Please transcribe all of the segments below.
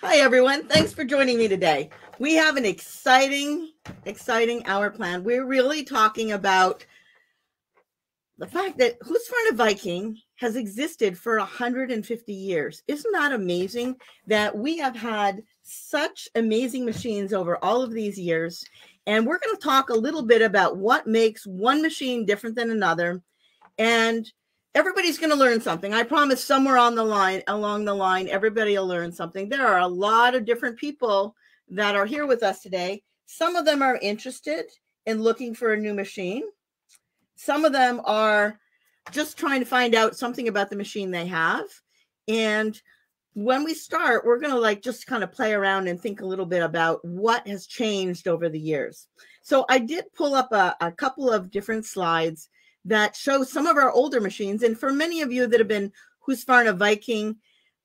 Hi, everyone. Thanks for joining me today. We have an exciting, exciting hour plan. We're really talking about the fact that Husqvarna Viking has existed for 150 years. Isn't that amazing that we have had such amazing machines over all of these years? And we're going to talk a little bit about what makes one machine different than another. And everybody's going to learn something. I promise somewhere on the line, along the line, everybody will learn something. There are a lot of different people that are here with us today. Some of them are interested in looking for a new machine. Some of them are just trying to find out something about the machine they have. And when we start, we're going to like just kind of play around and think a little bit about what has changed over the years. So I did pull up a, a couple of different slides that show some of our older machines. And for many of you that have been Husqvarna Viking,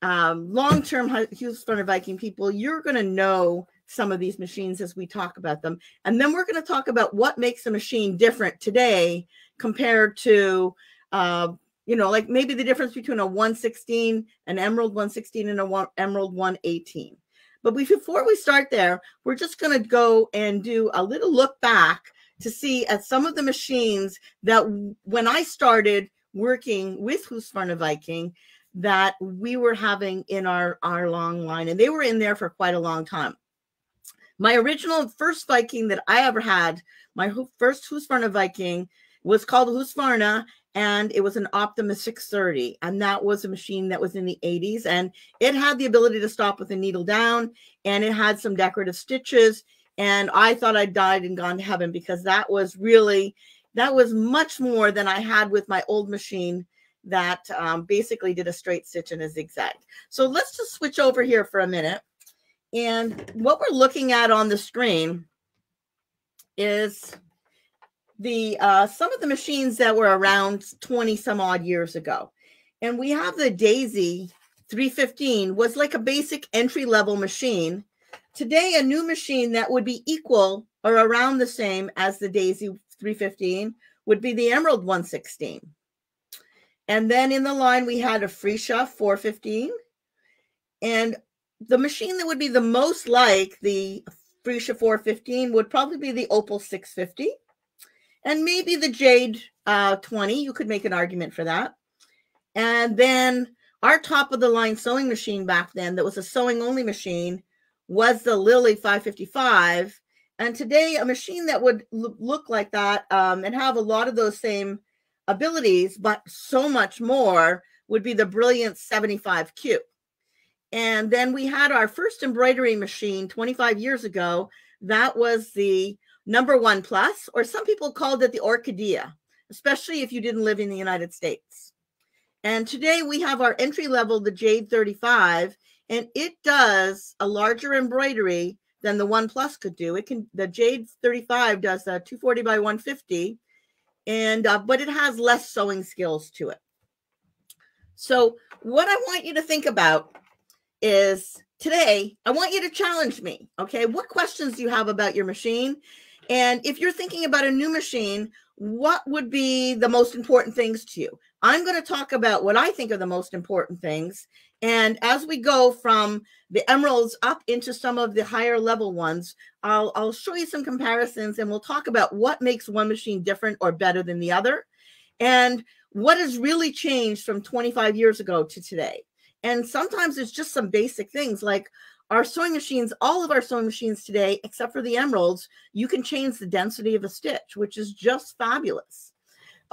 um, long-term Husqvarna Viking people, you're going to know some of these machines as we talk about them. And then we're going to talk about what makes a machine different today compared to, uh, you know, like maybe the difference between a 116, an Emerald 116, and a one, Emerald 118. But before we start there, we're just going to go and do a little look back to see at some of the machines that when I started working with Husqvarna Viking, that we were having in our, our long line, and they were in there for quite a long time. My original first Viking that I ever had, my first Husqvarna Viking, was called Husqvarna, and it was an Optima 630, and that was a machine that was in the 80s, and it had the ability to stop with a needle down, and it had some decorative stitches and I thought I'd died and gone to heaven because that was really that was much more than I had with my old machine that um, basically did a straight stitch and a zigzag. So let's just switch over here for a minute. And what we're looking at on the screen is the uh, some of the machines that were around 20 some odd years ago. And we have the Daisy 315 was like a basic entry level machine Today, a new machine that would be equal or around the same as the Daisy 315 would be the Emerald 116. And then in the line, we had a Freesia 415. And the machine that would be the most like the Freesia 415 would probably be the Opal 650. And maybe the Jade uh, 20. You could make an argument for that. And then our top of the line sewing machine back then, that was a sewing only machine, was the Lily 555. And today, a machine that would look like that um, and have a lot of those same abilities, but so much more, would be the Brilliance 75Q. And then we had our first embroidery machine 25 years ago. That was the number one plus, or some people called it the Orchidea, especially if you didn't live in the United States. And today we have our entry level, the Jade 35, and it does a larger embroidery than the One Plus could do. It can the Jade 35 does a 240 by 150, and uh, but it has less sewing skills to it. So what I want you to think about is today I want you to challenge me. Okay, what questions do you have about your machine? And if you're thinking about a new machine, what would be the most important things to you? I'm going to talk about what I think are the most important things. And as we go from the emeralds up into some of the higher level ones, I'll, I'll show you some comparisons and we'll talk about what makes one machine different or better than the other and what has really changed from 25 years ago to today. And sometimes it's just some basic things like our sewing machines, all of our sewing machines today, except for the emeralds, you can change the density of a stitch, which is just fabulous.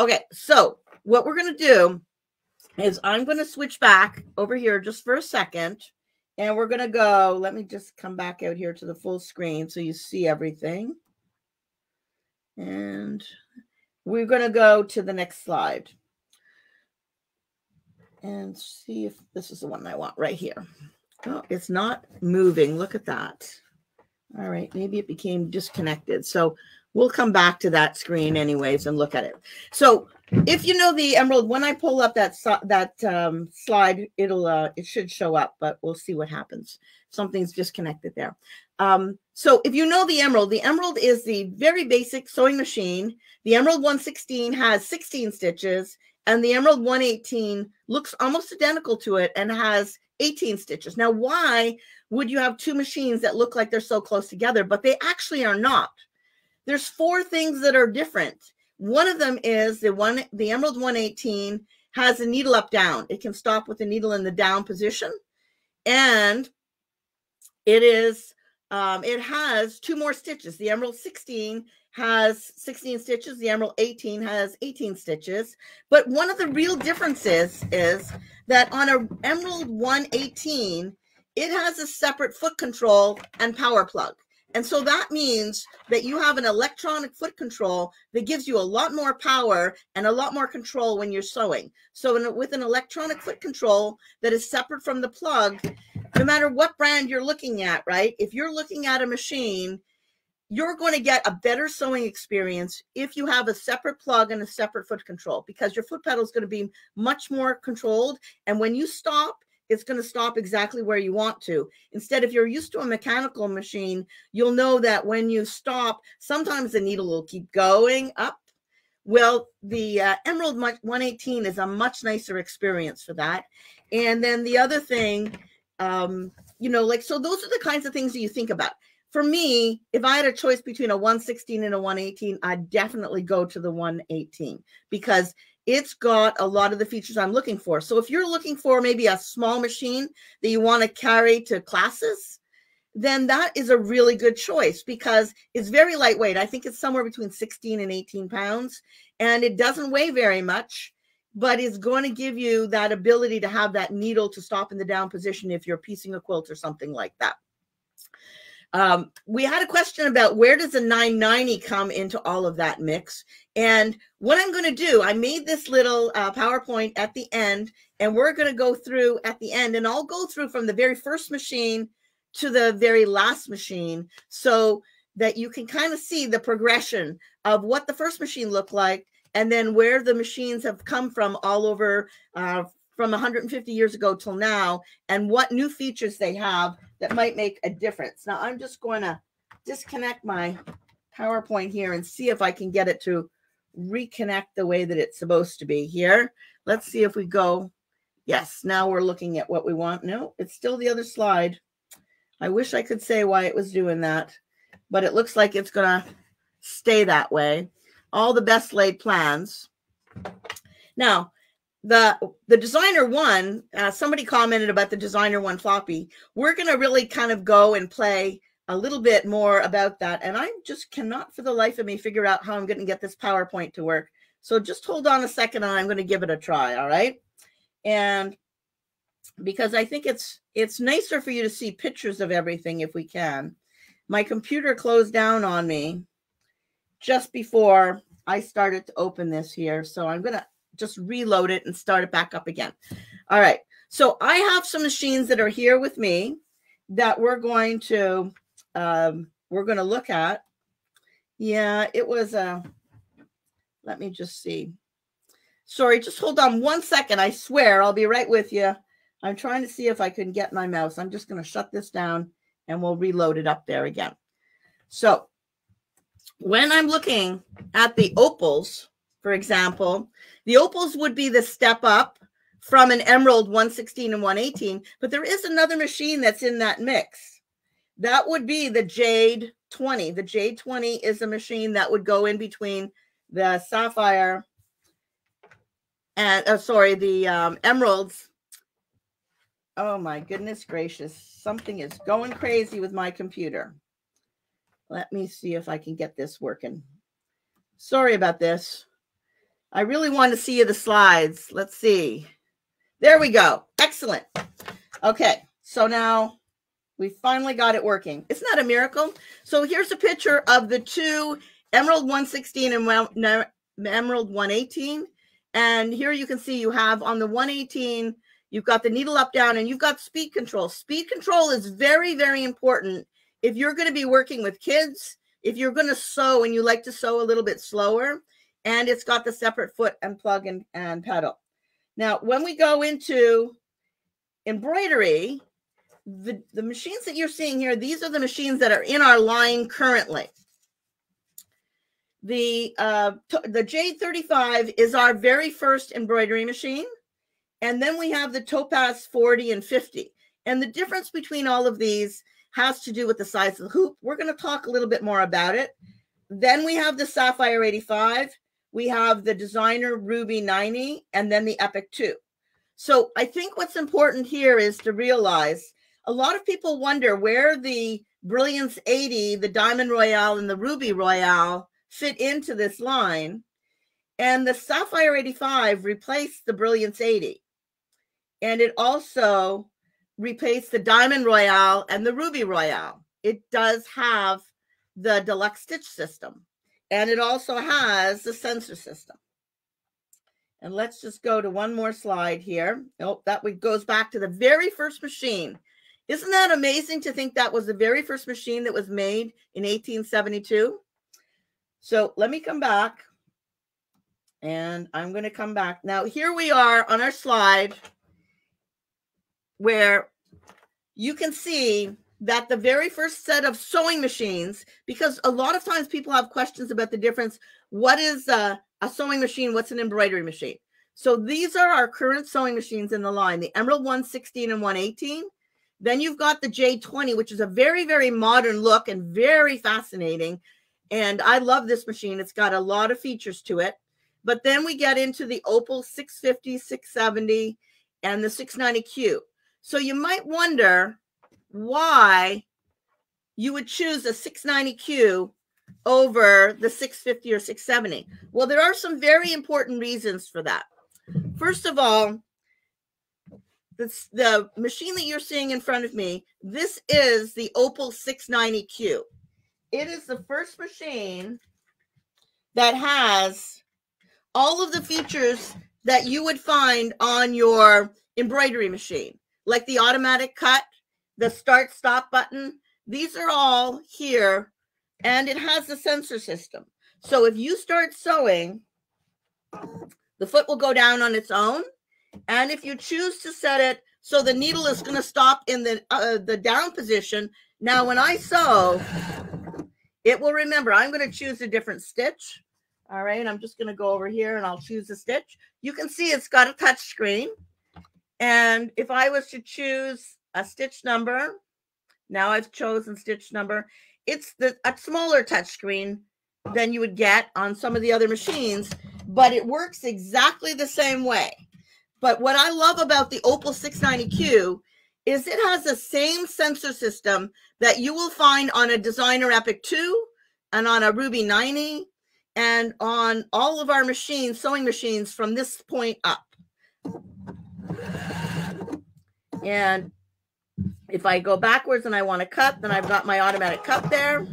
Okay, so what we're going to do is I'm going to switch back over here just for a second. And we're going to go, let me just come back out here to the full screen so you see everything. And we're going to go to the next slide and see if this is the one I want right here. Oh, it's not moving. Look at that. All right, maybe it became disconnected. So we'll come back to that screen anyways and look at it. So if you know the emerald, when I pull up that that um, slide, it'll uh, it should show up, but we'll see what happens. Something's disconnected there. Um, so if you know the emerald, the emerald is the very basic sewing machine. The emerald 116 has 16 stitches, and the emerald 118 looks almost identical to it and has 18 stitches. Now, why would you have two machines that look like they're so close together, but they actually are not? There's four things that are different. One of them is the one, the Emerald 118 has a needle up down. It can stop with the needle in the down position. And it is, um, it has two more stitches. The Emerald 16 has 16 stitches. The Emerald 18 has 18 stitches. But one of the real differences is that on a Emerald 118, it has a separate foot control and power plug. And so that means that you have an electronic foot control that gives you a lot more power and a lot more control when you're sewing. So in, with an electronic foot control that is separate from the plug, no matter what brand you're looking at, right? If you're looking at a machine, you're going to get a better sewing experience if you have a separate plug and a separate foot control because your foot pedal is going to be much more controlled. And when you stop, it's going to stop exactly where you want to. Instead, if you're used to a mechanical machine, you'll know that when you stop, sometimes the needle will keep going up. Well, the uh, Emerald 118 is a much nicer experience for that. And then the other thing, um, you know, like, so those are the kinds of things that you think about. For me, if I had a choice between a 116 and a 118, I'd definitely go to the 118 because it's got a lot of the features I'm looking for. So if you're looking for maybe a small machine that you want to carry to classes, then that is a really good choice because it's very lightweight. I think it's somewhere between 16 and 18 pounds, and it doesn't weigh very much, but it's going to give you that ability to have that needle to stop in the down position if you're piecing a quilt or something like that. Um, we had a question about where does the 990 come into all of that mix? And what I'm going to do, I made this little uh, PowerPoint at the end, and we're going to go through at the end, and I'll go through from the very first machine to the very last machine so that you can kind of see the progression of what the first machine looked like and then where the machines have come from all over uh, from 150 years ago till now and what new features they have that might make a difference. Now I'm just going to disconnect my PowerPoint here and see if I can get it to reconnect the way that it's supposed to be here. Let's see if we go. Yes, now we're looking at what we want. No, it's still the other slide. I wish I could say why it was doing that, but it looks like it's going to stay that way. All the best laid plans. Now, the the designer one uh, somebody commented about the designer one floppy. We're going to really kind of go and play a little bit more about that. And i just cannot for the life of me figure out how i'm going to get this powerpoint to work. So just hold on a second and i'm going to give it a try all right? And because i think it's it's nicer for you to see pictures of everything if we can. My computer closed down on me just before i started to open this here. So i'm going to just reload it and start it back up again. All right. So I have some machines that are here with me that we're going to um, we're going to look at. Yeah, it was a. Uh, let me just see. Sorry, just hold on one second. I swear I'll be right with you. I'm trying to see if I can get my mouse. I'm just going to shut this down and we'll reload it up there again. So when I'm looking at the opals, for example, the opals would be the step up from an emerald 116 and 118, but there is another machine that's in that mix. That would be the Jade 20. The Jade 20 is a machine that would go in between the sapphire and, oh, sorry, the um, emeralds. Oh my goodness gracious. Something is going crazy with my computer. Let me see if I can get this working. Sorry about this. I really want to see the slides. Let's see. There we go. Excellent. Okay, so now we finally got it working. Isn't that a miracle? So here's a picture of the two Emerald 116 and Emerald 118. And here you can see you have on the 118, you've got the needle up, down, and you've got speed control. Speed control is very, very important if you're going to be working with kids, if you're going to sew and you like to sew a little bit slower, and it's got the separate foot and plug and, and pedal. Now, when we go into embroidery, the, the machines that you're seeing here, these are the machines that are in our line currently. The uh, the Jade 35 is our very first embroidery machine. And then we have the Topaz 40 and 50. And the difference between all of these has to do with the size of the hoop. We're going to talk a little bit more about it. Then we have the Sapphire 85, we have the designer Ruby 90, and then the Epic 2. So I think what's important here is to realize a lot of people wonder where the Brilliance 80, the Diamond Royale, and the Ruby Royale fit into this line. And the Sapphire 85 replaced the Brilliance 80. And it also replaced the Diamond Royale and the Ruby Royale. It does have the deluxe stitch system. And it also has the sensor system. And let's just go to one more slide here. Nope, that goes back to the very first machine. Isn't that amazing to think that was the very first machine that was made in 1872? So let me come back. And I'm going to come back. Now, here we are on our slide where you can see that the very first set of sewing machines, because a lot of times people have questions about the difference. What is a, a sewing machine? What's an embroidery machine? So these are our current sewing machines in the line, the Emerald 116 and 118. Then you've got the Jade 20, which is a very, very modern look and very fascinating. And I love this machine. It's got a lot of features to it. But then we get into the Opal 650, 670, and the 690Q. So you might wonder why you would choose a 690Q over the 650 or 670. Well, there are some very important reasons for that. First of all, this, the machine that you're seeing in front of me, this is the Opal 690Q. It is the first machine that has all of the features that you would find on your embroidery machine, like the automatic cut, the start stop button. These are all here and it has a sensor system. So if you start sewing, the foot will go down on its own. And if you choose to set it so the needle is going to stop in the uh, the down position, now when I sew, it will remember I'm going to choose a different stitch. All right, I'm just going to go over here and I'll choose a stitch. You can see it's got a touch screen. And if I was to choose a stitch number. Now I've chosen stitch number. It's the a smaller touch screen than you would get on some of the other machines, but it works exactly the same way. But what I love about the Opal 690Q is it has the same sensor system that you will find on a Designer Epic 2 and on a Ruby 90 and on all of our machines, sewing machines from this point up. And if I go backwards and I want to cut, then I've got my automatic cut there.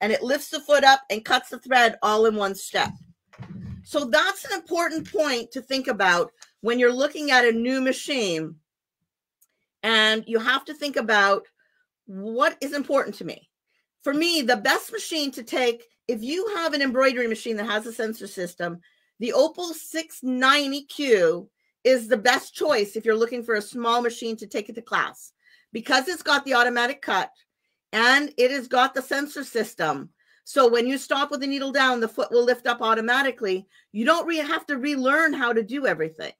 And it lifts the foot up and cuts the thread all in one step. So that's an important point to think about when you're looking at a new machine. And you have to think about what is important to me. For me, the best machine to take, if you have an embroidery machine that has a sensor system, the Opal 690Q is the best choice if you're looking for a small machine to take it to class because it's got the automatic cut and it has got the sensor system. So when you stop with the needle down, the foot will lift up automatically. You don't really have to relearn how to do everything.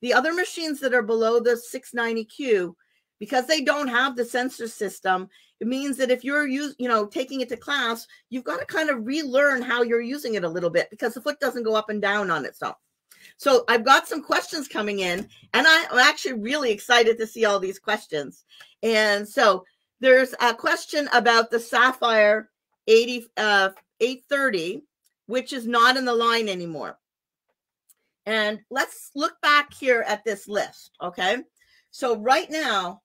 The other machines that are below the 690Q, because they don't have the sensor system, it means that if you're use, you know, taking it to class, you've got to kind of relearn how you're using it a little bit because the foot doesn't go up and down on its own. So I've got some questions coming in, and I'm actually really excited to see all these questions. And so there's a question about the Sapphire 80, uh, 830, which is not in the line anymore. And let's look back here at this list, okay? So right now,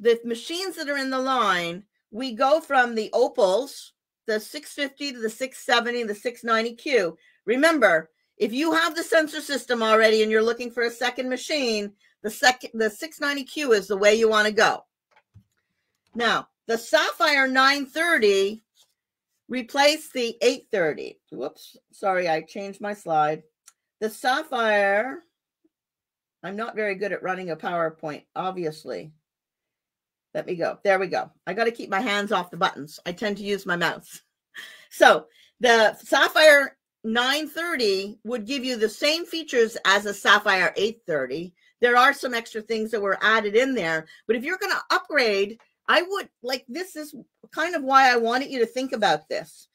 the machines that are in the line, we go from the Opals, the 650 to the 670, the 690Q. Remember, if you have the sensor system already and you're looking for a second machine, the second the 690Q is the way you want to go. Now, the Sapphire 930 replaced the 830. Whoops, sorry, I changed my slide. The Sapphire, I'm not very good at running a PowerPoint, obviously. Let me go. There we go. I got to keep my hands off the buttons. I tend to use my mouse. So the Sapphire 930 would give you the same features as a Sapphire 830. There are some extra things that were added in there, but if you're going to upgrade, I would like this is kind of why I wanted you to think about this.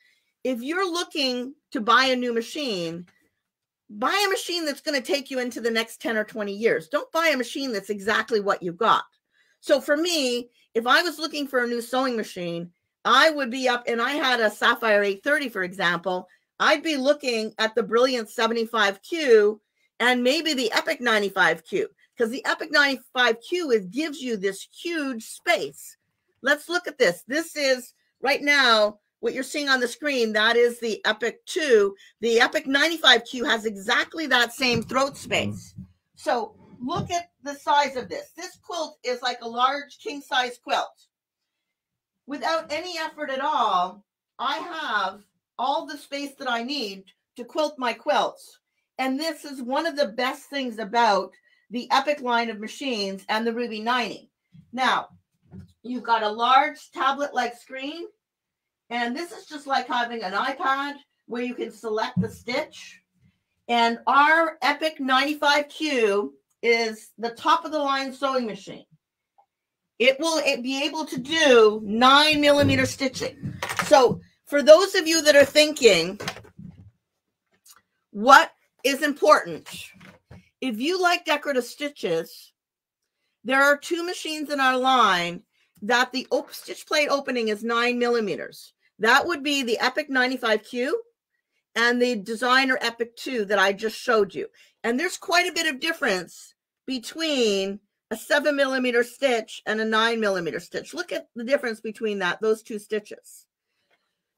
If you're looking to buy a new machine, buy a machine that's going to take you into the next 10 or 20 years. Don't buy a machine that's exactly what you've got. So for me, if I was looking for a new sewing machine, I would be up and I had a Sapphire 830, for example, I'd be looking at the Brilliance 75Q and maybe the Epic 95Q because the Epic 95Q is gives you this huge space. Let's look at this. This is right now what you're seeing on the screen. That is the Epic 2. The Epic 95Q has exactly that same throat space. So look at the size of this. This quilt is like a large king size quilt. Without any effort at all, I have all the space that I need to quilt my quilts. And this is one of the best things about the Epic line of machines and the Ruby 90. Now, you've got a large tablet-like screen, and this is just like having an iPad where you can select the stitch. And our Epic 95Q is the top of the line sewing machine. It will be able to do nine millimeter stitching. So for those of you that are thinking, what is important? If you like decorative stitches, there are two machines in our line that the op- stitch plate opening is nine millimeters. That would be the Epic 95Q and the Designer Epic 2 that I just showed you. And there's quite a bit of difference between a seven millimeter stitch and a nine millimeter stitch. Look at the difference between that, those two stitches.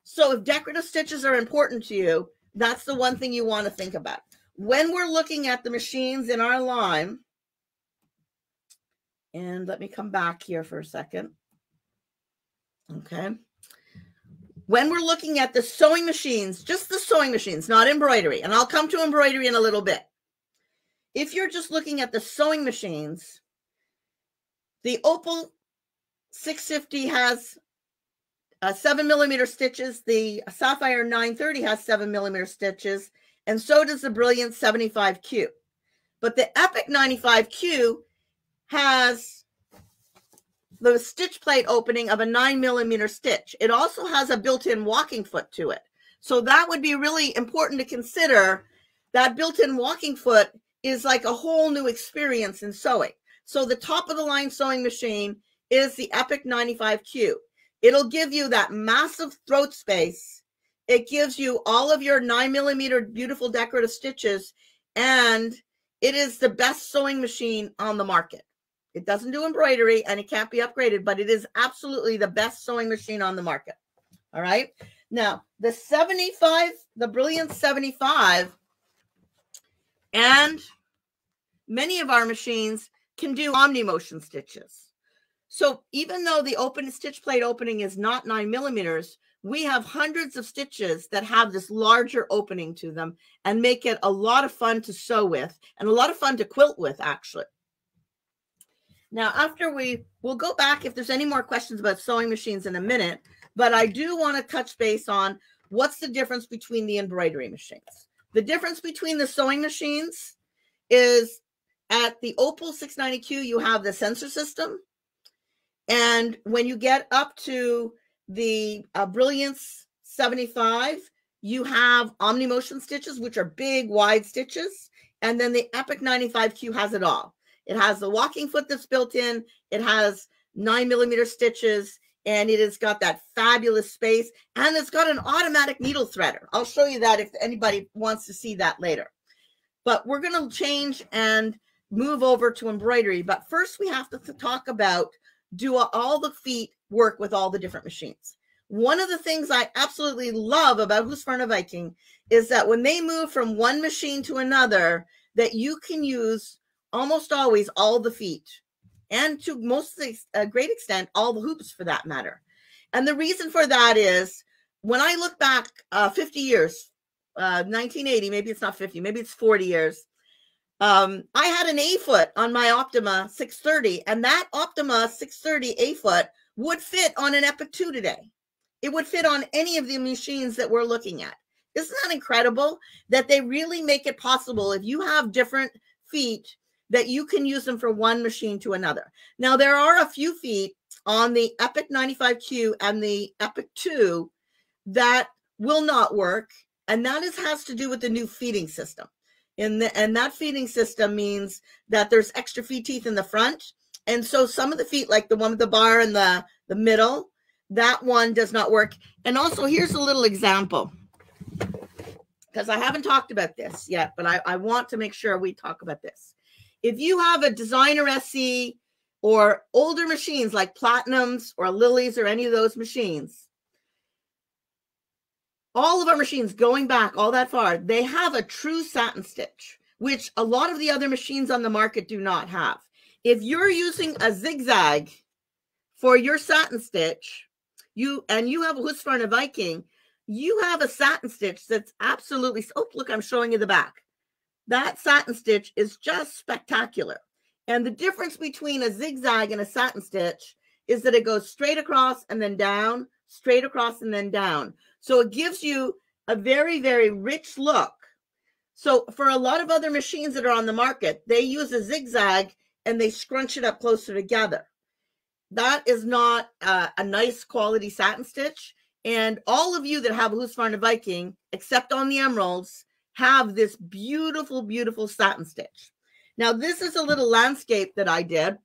So if decorative stitches are important to you, that's the one thing you want to think about. When we're looking at the machines in our line, and let me come back here for a second. Okay. When we're looking at the sewing machines, just the sewing machines, not embroidery, and I'll come to embroidery in a little bit. If you're just looking at the sewing machines, the Opal 650 has uh, seven millimeter stitches. The Sapphire 930 has seven millimeter stitches, and so does the Brilliance 75Q. But the Epic 95Q has the stitch plate opening of a nine millimeter stitch. It also has a built-in walking foot to it. So that would be really important to consider. That built-in walking foot is like a whole new experience in sewing. So the top of the line sewing machine is the Epic 95Q. It'll give you that massive throat space. It gives you all of your nine millimeter beautiful decorative stitches, and it is the best sewing machine on the market. It doesn't do embroidery and it can't be upgraded, but it is absolutely the best sewing machine on the market. All right. Now, the 75, the Brilliance 75 and many of our machines can do omni motion stitches. So even though the open stitch plate opening is not nine millimeters, we have hundreds of stitches that have this larger opening to them and make it a lot of fun to sew with and a lot of fun to quilt with actually. Now, after we, we'll go back if there's any more questions about sewing machines in a minute, but I do want to touch base on what's the difference between the embroidery machines. The difference between the sewing machines is at the Opal 690Q, you have the sensor system. And when you get up to the uh, Brilliance 75, you have OmniMotion stitches, which are big, wide stitches. And then the Epic 95Q has it all. It has the walking foot that's built in, it has nine millimeter stitches, and it has got that fabulous space and it's got an automatic needle threader. I'll show you that if anybody wants to see that later. But we're going to change and move over to embroidery. But first, we have to talk about do all the feet work with all the different machines? One of the things I absolutely love about Husqvarna Viking is that when they move from one machine to another, that you can use almost always all the feet and to most a great extent all the hoops for that matter and the reason for that is when i look back uh, 50 years uh, 1980 maybe it's not 50 maybe it's 40 years um, i had an a foot on my optima 630 and that optima 630 a foot would fit on an epic 2 today it would fit on any of the machines that we're looking at Isn't that incredible that they really make it possible if you have different feet that you can use them for one machine to another. Now, there are a few feet on the Epic 95Q and the Epic 2 that will not work. And that is, has to do with the new feeding system. And, the, and that feeding system means that there's extra feed teeth in the front. And so some of the feet, like the one with the bar in the, the middle, that one does not work. And also, here's a little example because I haven't talked about this yet, but I, I want to make sure we talk about this. If you have a designer SE or older machines like Platinums or Lilies or any of those machines, all of our machines going back all that far, they have a true satin stitch, which a lot of the other machines on the market do not have. If you're using a zigzag for your satin stitch, you and you have a Husqvarna Viking, you have a satin stitch that's absolutely oh look i'm showing you the back. That satin stitch is just spectacular. And the difference between a zigzag and a satin stitch is that it goes straight across and then down straight across and then down so it gives you a very very rich look so for a lot of other machines that are on the market they use a zigzag and they scrunch it up closer together that is not uh, a nice quality satin stitch and all of you that have a Husqvarna Viking, except on the emeralds, have this beautiful, beautiful satin stitch. Now, this is a little landscape that I did.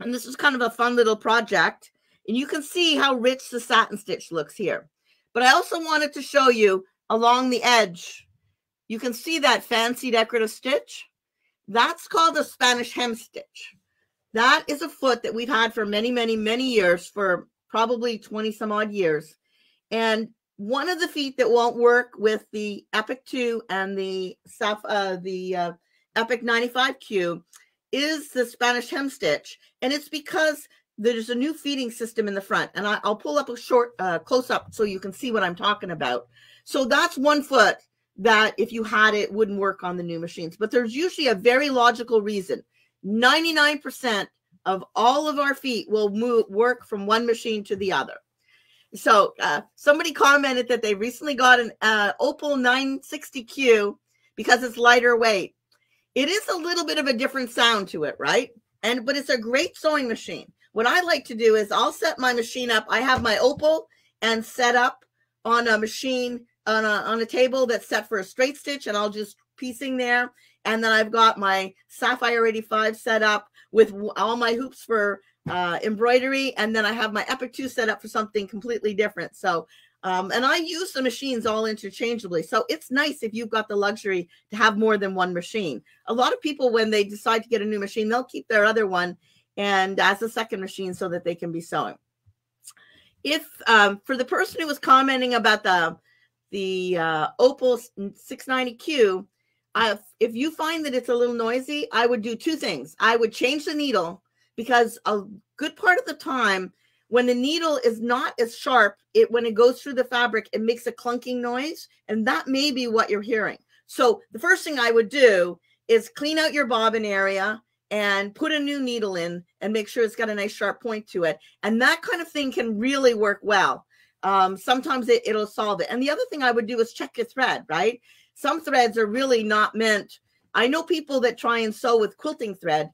And this is kind of a fun little project. And you can see how rich the satin stitch looks here. But I also wanted to show you along the edge. You can see that fancy decorative stitch. That's called a Spanish hem stitch. That is a foot that we've had for many, many, many years, for probably 20 some odd years. And one of the feet that won't work with the Epic 2 and the uh, the uh, Epic 95Q is the Spanish hem stitch. And it's because there's a new feeding system in the front. And I, will pull up a short uh, close up so you can see what I'm talking about. So that's one foot that if you had it wouldn't work on the new machines. But there's usually a very logical reason. 99% of all of our feet will move work from one machine to the other. So uh, somebody commented that they recently got an uh, Opal 960Q because it's lighter weight. It is a little bit of a different sound to it, right? And but it's a great sewing machine. What I like to do is I'll set my machine up. I have my Opal and set up on a machine on a, on a table that's set for a straight stitch, and I'll just piecing there. And then I've got my Sapphire 85 set up with all my hoops for uh, embroidery, and then I have my Epic 2 set up for something completely different. So, um, and I use the machines all interchangeably. So it's nice if you've got the luxury to have more than one machine. A lot of people, when they decide to get a new machine, they'll keep their other one and as a second machine so that they can be sewing. If um, for the person who was commenting about the the uh, Opal 690Q, I, if you find that it's a little noisy, I would do two things. I would change the needle because a good part of the time when the needle is not as sharp it when it goes through the fabric it makes a clunking noise and that may be what you're hearing so the first thing i would do is clean out your bobbin area and put a new needle in and make sure it's got a nice sharp point to it. And that kind of thing can really work well. Um, sometimes it, it'll solve it. And the other thing i would do is check your thread right? Some threads are really not meant i know people that try and sew with quilting thread.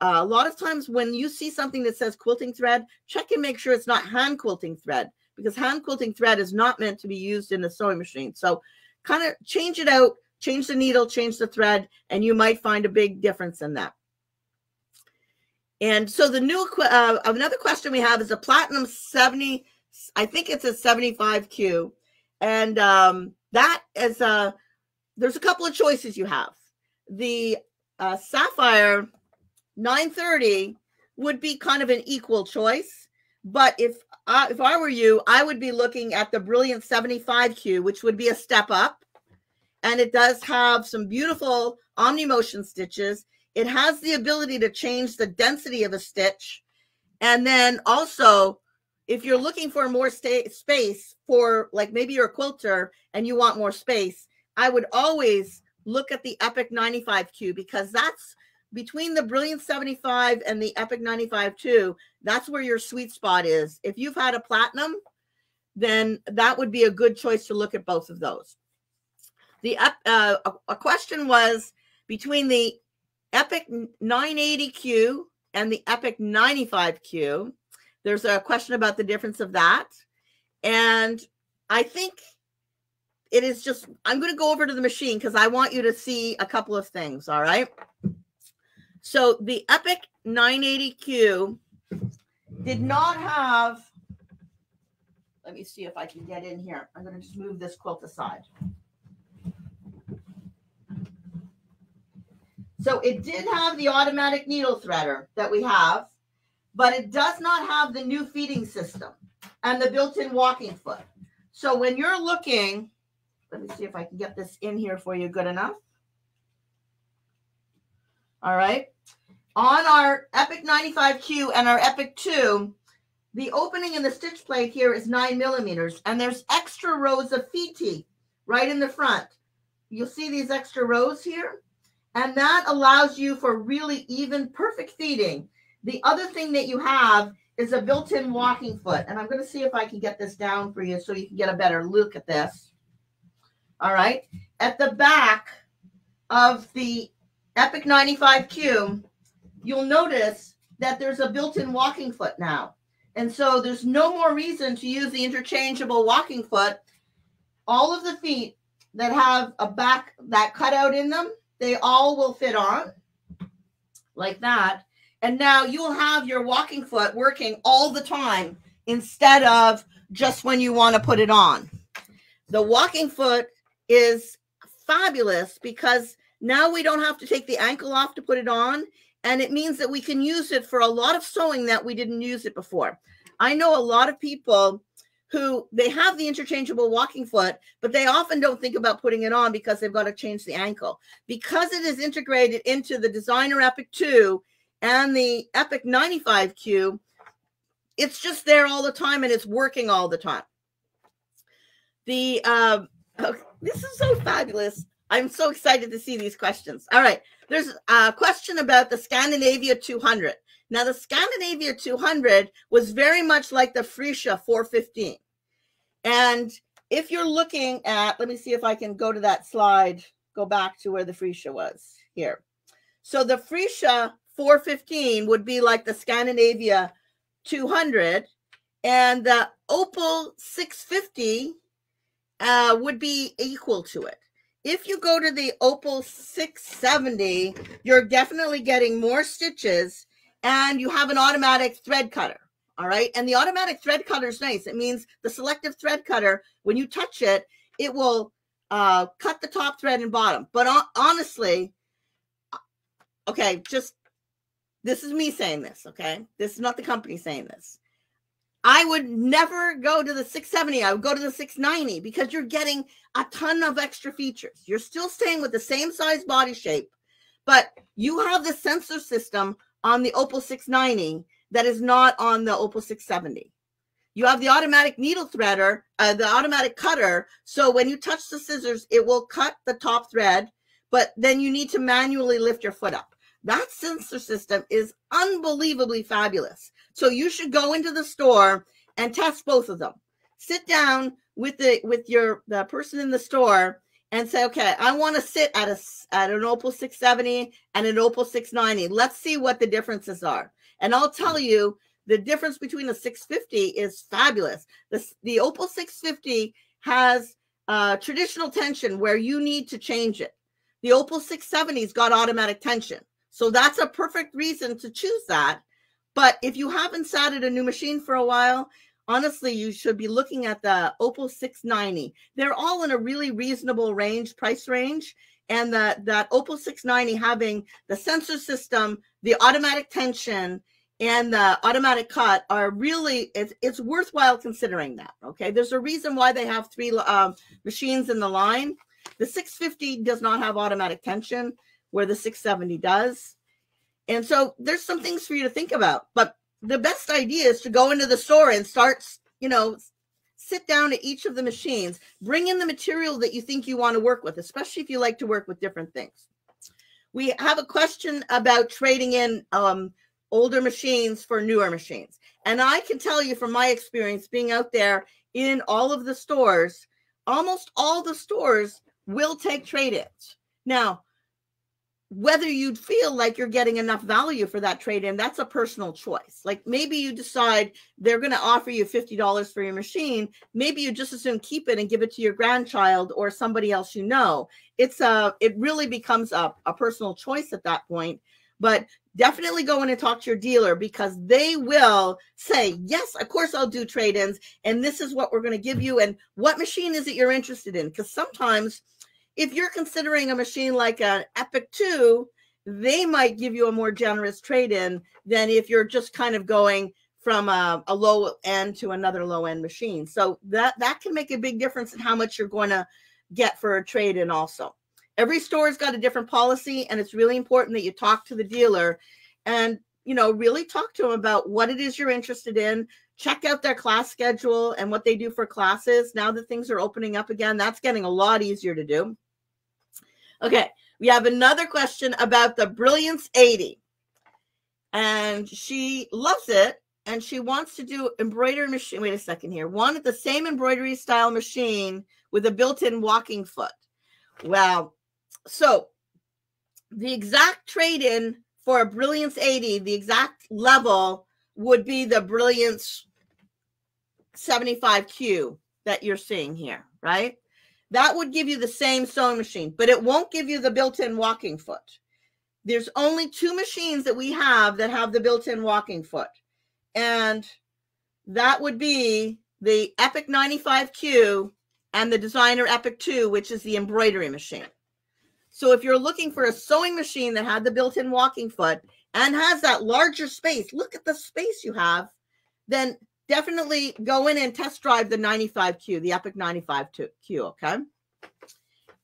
Uh, a lot of times when you see something that says quilting thread, check and make sure it's not hand quilting thread because hand quilting thread is not meant to be used in a sewing machine. So kind of change it out, change the needle, change the thread, and you might find a big difference in that. And so the new uh, another question we have is a platinum 70, I think it's a 75Q. And um, that is a, there's a couple of choices you have. The uh, sapphire 930 would be kind of an equal choice. But if I, if I were you, I would be looking at the Brilliance 75Q, which would be a step up. And it does have some beautiful omni motion stitches. It has the ability to change the density of a stitch. And then also, if you're looking for more space for like maybe you're a quilter and you want more space, I would always look at the Epic 95Q because that's between the Brilliance 75 and the Epic 95 2, that's where your sweet spot is. If you've had a platinum, then that would be a good choice to look at both of those. The uh, a question was between the Epic 980Q and the Epic 95Q. There's a question about the difference of that. And I think it is just, I'm going to go over to the machine because I want you to see a couple of things. All right. So the Epic 980Q did not have, let me see if I can get in here. I'm going to just move this quilt aside. So it did have the automatic needle threader that we have, but it does not have the new feeding system and the built-in walking foot. So when you're looking, let me see if I can get this in here for you good enough. All right. On our Epic 95Q and our Epic 2, the opening in the stitch plate here is nine millimeters, and there's extra rows of teeth right in the front. You'll see these extra rows here, and that allows you for really even perfect feeding. The other thing that you have is a built-in walking foot, and I'm going to see if I can get this down for you so you can get a better look at this. All right. At the back of the Epic 95Q, you'll notice that there's a built-in walking foot now. And so there's no more reason to use the interchangeable walking foot. All of the feet that have a back that cutout in them, they all will fit on like that. And now you'll have your walking foot working all the time instead of just when you want to put it on. The walking foot is fabulous because now we don't have to take the ankle off to put it on. And it means that we can use it for a lot of sewing that we didn't use it before. I know a lot of people who they have the interchangeable walking foot, but they often don't think about putting it on because they've got to change the ankle. Because it is integrated into the Designer Epic 2 and the Epic 95Q, it's just there all the time and it's working all the time. The uh, this is so fabulous. I'm so excited to see these questions. All right. There's a question about the Scandinavia 200. Now, the Scandinavia 200 was very much like the Freesia 415. And if you're looking at, let me see if I can go to that slide, go back to where the Freesia was here. So the Freesia 415 would be like the Scandinavia 200, and the Opal 650 uh, would be equal to it. If you go to the Opal 670, you're definitely getting more stitches and you have an automatic thread cutter. All right. And the automatic thread cutter is nice. It means the selective thread cutter, when you touch it, it will uh, cut the top thread and bottom. But honestly, okay, just this is me saying this. Okay. This is not the company saying this. I would never go to the 670. I would go to the 690 because you're getting a ton of extra features. You're still staying with the same size body shape, but you have the sensor system on the Opal 690 that is not on the Opal 670. You have the automatic needle threader, uh, the automatic cutter. So when you touch the scissors, it will cut the top thread, but then you need to manually lift your foot up. That sensor system is unbelievably fabulous. So you should go into the store and test both of them. Sit down with the with your the person in the store and say, okay, I want to sit at a at an Opal 670 and an Opal 690. Let's see what the differences are. And I'll tell you the difference between the 650 is fabulous. The, the Opal 650 has uh, traditional tension where you need to change it. The Opal 670's got automatic tension. So that's a perfect reason to choose that. But if you haven't sat at a new machine for a while, honestly, you should be looking at the Opal 690. They're all in a really reasonable range, price range. And the, that Opal 690 having the sensor system, the automatic tension, and the automatic cut are really it's, it's worthwhile considering that okay there's a reason why they have three um, machines in the line the 650 does not have automatic tension where the 670 does and so there's some things for you to think about but the best idea is to go into the store and start, you know, sit down at each of the machines, bring in the material that you think you want to work with, especially if you like to work with different things. We have a question about trading in um, older machines for newer machines. And I can tell you from my experience being out there in all of the stores, almost all the stores will take trade ins. Now, whether you'd feel like you're getting enough value for that trade in, that's a personal choice. Like maybe you decide they're going to offer you $50 for your machine. Maybe you just assume keep it and give it to your grandchild or somebody else you know. It's a, it really becomes a, a personal choice at that point. But definitely go in and talk to your dealer because they will say, Yes, of course I'll do trade ins. And this is what we're going to give you. And what machine is it you're interested in? Because sometimes if you're considering a machine like an Epic 2, they might give you a more generous trade in than if you're just kind of going from a, a, low end to another low end machine. So that that can make a big difference in how much you're going to get for a trade in also. Every store's got a different policy and it's really important that you talk to the dealer and you know really talk to them about what it is you're interested in check out their class schedule and what they do for classes now that things are opening up again that's getting a lot easier to do okay we have another question about the brilliance 80 and she loves it and she wants to do embroidery machine wait a second here wanted the same embroidery style machine with a built-in walking foot well so the exact trade-in for a brilliance 80 the exact level would be the brilliance 75Q that you're seeing here, right? That would give you the same sewing machine, but it won't give you the built-in walking foot. There's only two machines that we have that have the built-in walking foot. And that would be the Epic 95Q and the Designer Epic 2, which is the embroidery machine. So if you're looking for a sewing machine that had the built-in walking foot and has that larger space, look at the space you have, then definitely go in and test drive the 95Q, the Epic 95Q, okay?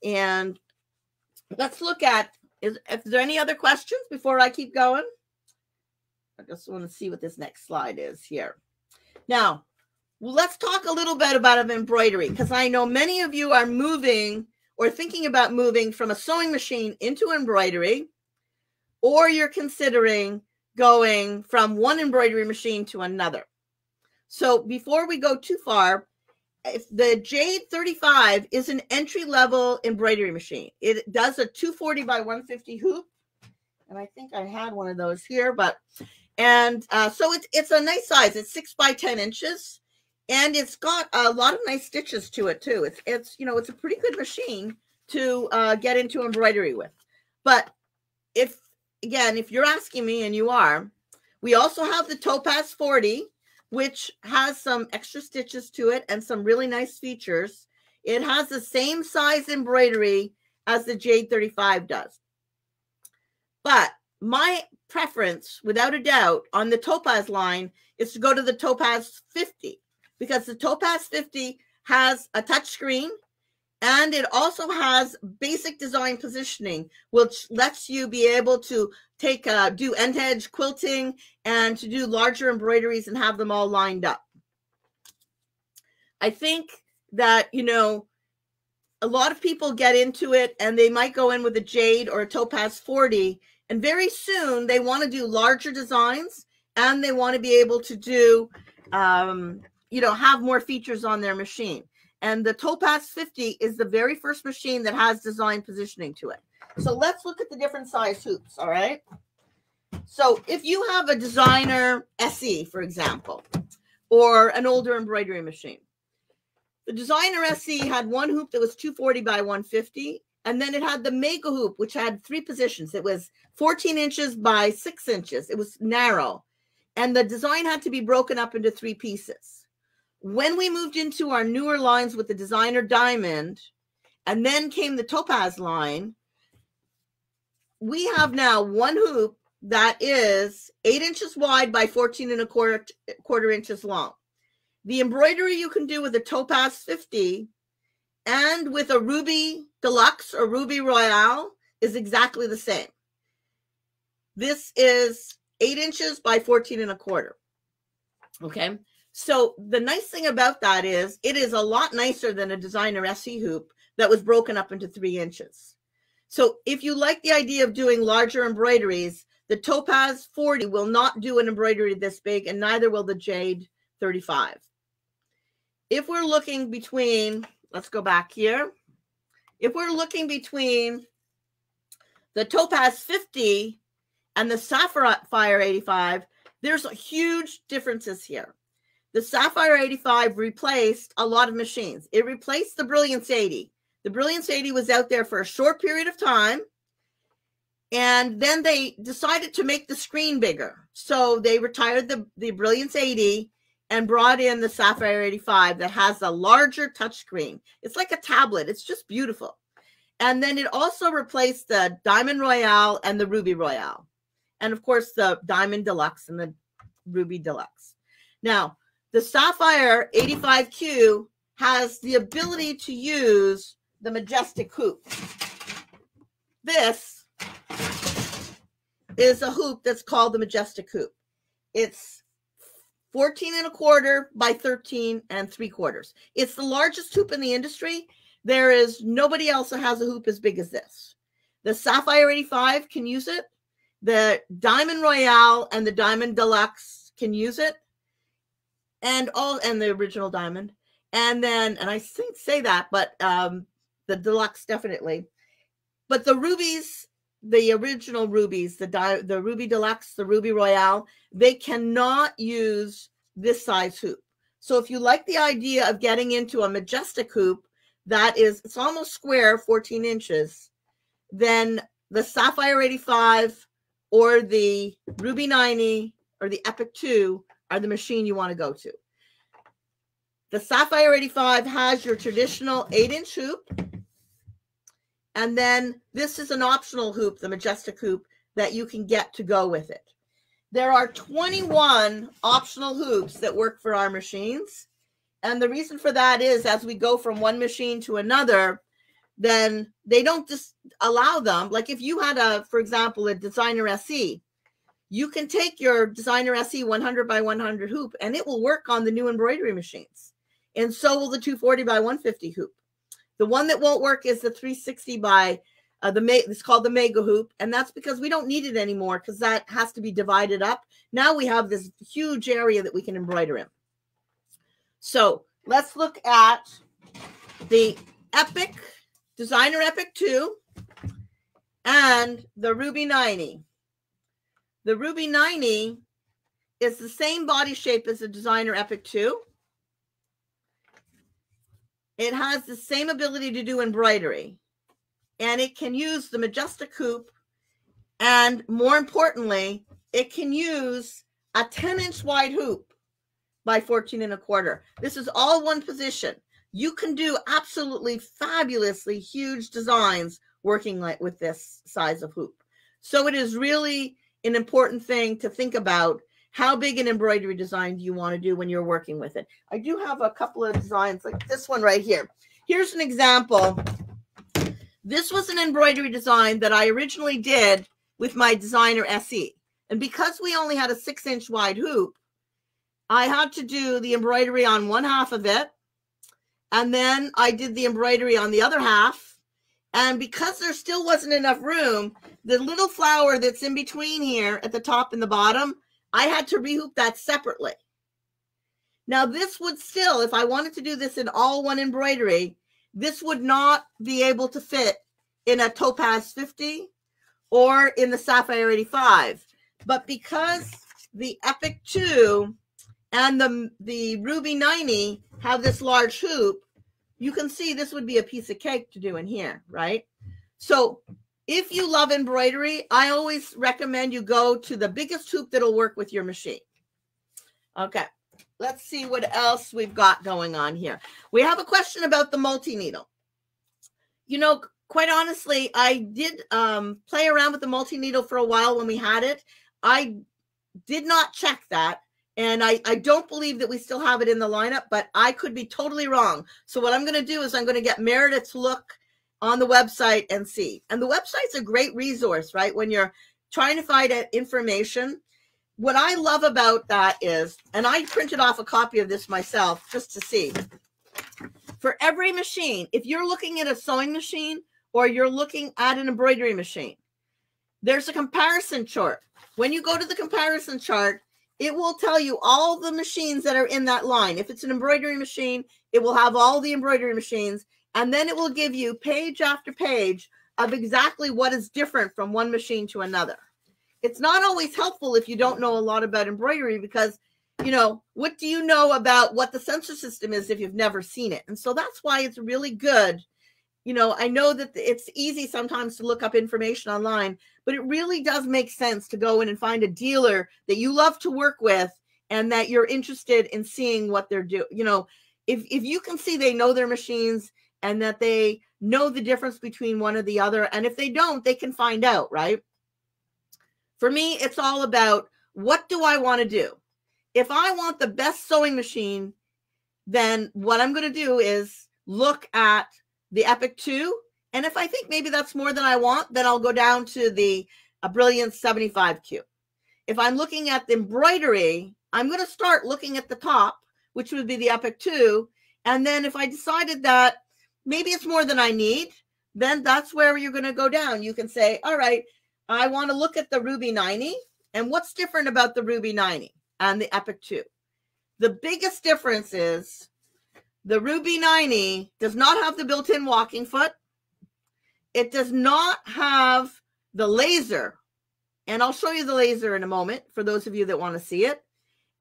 And let's look at, is, if there any other questions before I keep going? I just want to see what this next slide is here. Now, let's talk a little bit about embroidery because I know many of you are moving or thinking about moving from a sewing machine into embroidery, or you're considering going from one embroidery machine to another. So before we go too far, if the Jade 35 is an entry level embroidery machine. It does a 240 by 150 hoop. And I think I had one of those here, but and uh, so it's it's a nice size. It's six by 10 inches, and it's got a lot of nice stitches to it too. It's it's you know it's a pretty good machine to uh, get into embroidery with. But if again, if you're asking me, and you are, we also have the Topaz 40 which has some extra stitches to it and some really nice features. It has the same size embroidery as the Jade 35 does. But my preference, without a doubt, on the Topaz line is to go to the Topaz 50 because the Topaz 50 has a touchscreen and it also has basic design positioning, which lets you be able to take uh, do end edge quilting and to do larger embroideries and have them all lined up. I think that you know a lot of people get into it and they might go in with a jade or a topaz 40 and very soon they want to do larger designs and they want to be able to do um, you know have more features on their machine and the topaz 50 is the very first machine that has design positioning to it so let's look at the different size hoops, all right? So if you have a designer SE, for example, or an older embroidery machine, the designer SE had one hoop that was 240 by 150, and then it had the mega hoop, which had three positions. It was 14 inches by six inches. It was narrow, and the design had to be broken up into three pieces. When we moved into our newer lines with the designer diamond, and then came the topaz line, we have now one hoop that is eight inches wide by 14 and a quarter, quarter inches long. The embroidery you can do with a Topaz 50 and with a Ruby Deluxe or Ruby Royale is exactly the same. This is eight inches by 14 and a quarter. Okay. So the nice thing about that is it is a lot nicer than a designer SE hoop that was broken up into three inches. So if you like the idea of doing larger embroideries, the Topaz 40 will not do an embroidery this big, and neither will the Jade 35. If we're looking between, let's go back here. if we're looking between the Topaz 50 and the Sapphire 85, there's huge differences here. The Sapphire 85 replaced a lot of machines. It replaced the Brilliance 80. The Brilliance 80 was out there for a short period of time. And then they decided to make the screen bigger. So they retired the, the Brilliance 80 and brought in the Sapphire 85 that has a larger touchscreen. It's like a tablet. It's just beautiful. And then it also replaced the Diamond Royale and the Ruby Royale. And of course, the Diamond Deluxe and the Ruby Deluxe. Now, the Sapphire 85Q has the ability to use the Majestic hoop. This is a hoop that's called the Majestic hoop. It's 14 and a quarter by 13 and three quarters. It's the largest hoop in the industry. There is nobody else that has a hoop as big as this. The Sapphire 85 can use it. The Diamond Royale and the Diamond Deluxe can use it. And all and the original Diamond. And then, and I think say that, but um the deluxe definitely. But the rubies the original rubies, the di- the ruby deluxe, the ruby royale, they cannot use this size hoop. So if you like the idea of getting into a majestic hoop that is it's almost square, 14 inches, then the Sapphire 85 or the Ruby 90 or the Epic 2 are the machine you want to go to. The Sapphire 85 has your traditional 8 inch hoop and then this is an optional hoop, the Majestic hoop, that you can get to go with it. There are 21 optional hoops that work for our machines. And the reason for that is as we go from one machine to another, then they don't just allow them. Like if you had a, for example, a designer SE, you can take your designer SE 100 by 100 hoop and it will work on the new embroidery machines. And so will the 240 by 150 hoop. The one that won't work is the 360 by uh, the it's called the mega hoop, and that's because we don't need it anymore because that has to be divided up. Now we have this huge area that we can embroider in. So let's look at the Epic Designer Epic 2 and the Ruby 90. The Ruby 90 is the same body shape as the Designer Epic 2. It has the same ability to do embroidery and it can use the Majestic hoop. And more importantly, it can use a 10 inch wide hoop by 14 and a quarter. This is all one position. You can do absolutely fabulously huge designs working like with this size of hoop. So it is really an important thing to think about how big an embroidery design do you want to do when you're working with it? I do have a couple of designs like this one right here. Here's an example. This was an embroidery design that I originally did with my designer SE. And because we only had a six inch wide hoop, I had to do the embroidery on one half of it. And then I did the embroidery on the other half. And because there still wasn't enough room, the little flower that's in between here at the top and the bottom, I had to rehoop that separately. Now, this would still, if I wanted to do this in all one embroidery, this would not be able to fit in a Topaz 50 or in the Sapphire 85. But because the Epic 2 and the, the Ruby 90 have this large hoop, you can see this would be a piece of cake to do in here, right? So if you love embroidery, I always recommend you go to the biggest hoop that'll work with your machine. Okay, let's see what else we've got going on here. We have a question about the multi-needle. You know, quite honestly, I did um, play around with the multi-needle for a while when we had it. I did not check that. And I, I don't believe that we still have it in the lineup, but I could be totally wrong. So what I'm going to do is I'm going to get Meredith's look on the website and see. And the website's a great resource, right? When you're trying to find information. What I love about that is, and I printed off a copy of this myself just to see. For every machine, if you're looking at a sewing machine or you're looking at an embroidery machine, there's a comparison chart. When you go to the comparison chart, it will tell you all the machines that are in that line. If it's an embroidery machine, it will have all the embroidery machines And then it will give you page after page of exactly what is different from one machine to another. It's not always helpful if you don't know a lot about embroidery because, you know, what do you know about what the sensor system is if you've never seen it? And so that's why it's really good. You know, I know that it's easy sometimes to look up information online, but it really does make sense to go in and find a dealer that you love to work with and that you're interested in seeing what they're doing. You know, if if you can see they know their machines and that they know the difference between one or the other, and if they don't, they can find out, right? For me, it's all about what do I want to do? If I want the best sewing machine, then what I'm going to do is look at the Epic 2. And if I think maybe that's more than I want, then I'll go down to the a Brilliance 75Q. If I'm looking at the embroidery, I'm going to start looking at the top, which would be the Epic 2. And then if I decided that maybe it's more than I need, then that's where you're going to go down. You can say, all right, I want to look at the Ruby 90 and what's different about the Ruby 90 and the Epic 2. The biggest difference is the Ruby 90 does not have the built-in walking foot. It does not have the laser. And I'll show you the laser in a moment for those of you that want to see it.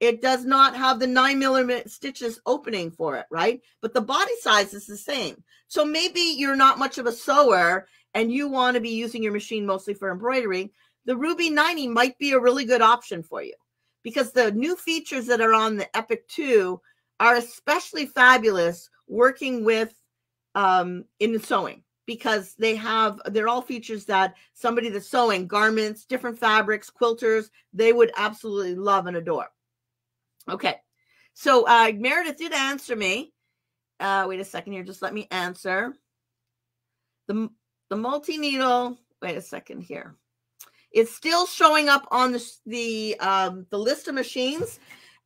It does not have the nine millimeter stitches opening for it, right? But the body size is the same. So maybe you're not much of a sewer and you want to be using your machine mostly for embroidery. The Ruby 90 might be a really good option for you because the new features that are on the Epic 2 are especially fabulous working with um, in sewing because they have they're all features that somebody that's sewing garments different fabrics quilters they would absolutely love and adore Okay. So uh, Meredith did answer me. Uh, wait a second here. Just let me answer. The, the multi-needle, wait a second here. It's still showing up on the, the, um, the list of machines.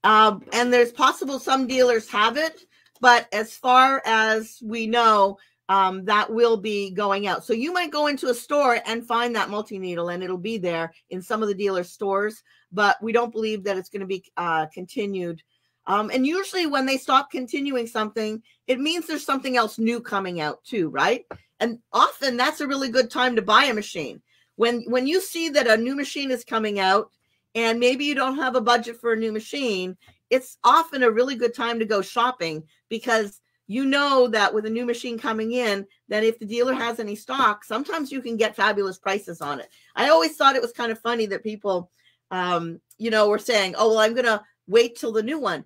Um, and there's possible some dealers have it. But as far as we know, um, that will be going out. So you might go into a store and find that multi-needle and it'll be there in some of the dealer stores, but we don't believe that it's going to be uh, continued. Um, and usually when they stop continuing something, it means there's something else new coming out too, right? And often that's a really good time to buy a machine. When when you see that a new machine is coming out and maybe you don't have a budget for a new machine, it's often a really good time to go shopping because you know that with a new machine coming in, that if the dealer has any stock, sometimes you can get fabulous prices on it. I always thought it was kind of funny that people, um, you know, were saying, "Oh, well, I'm going to wait till the new one."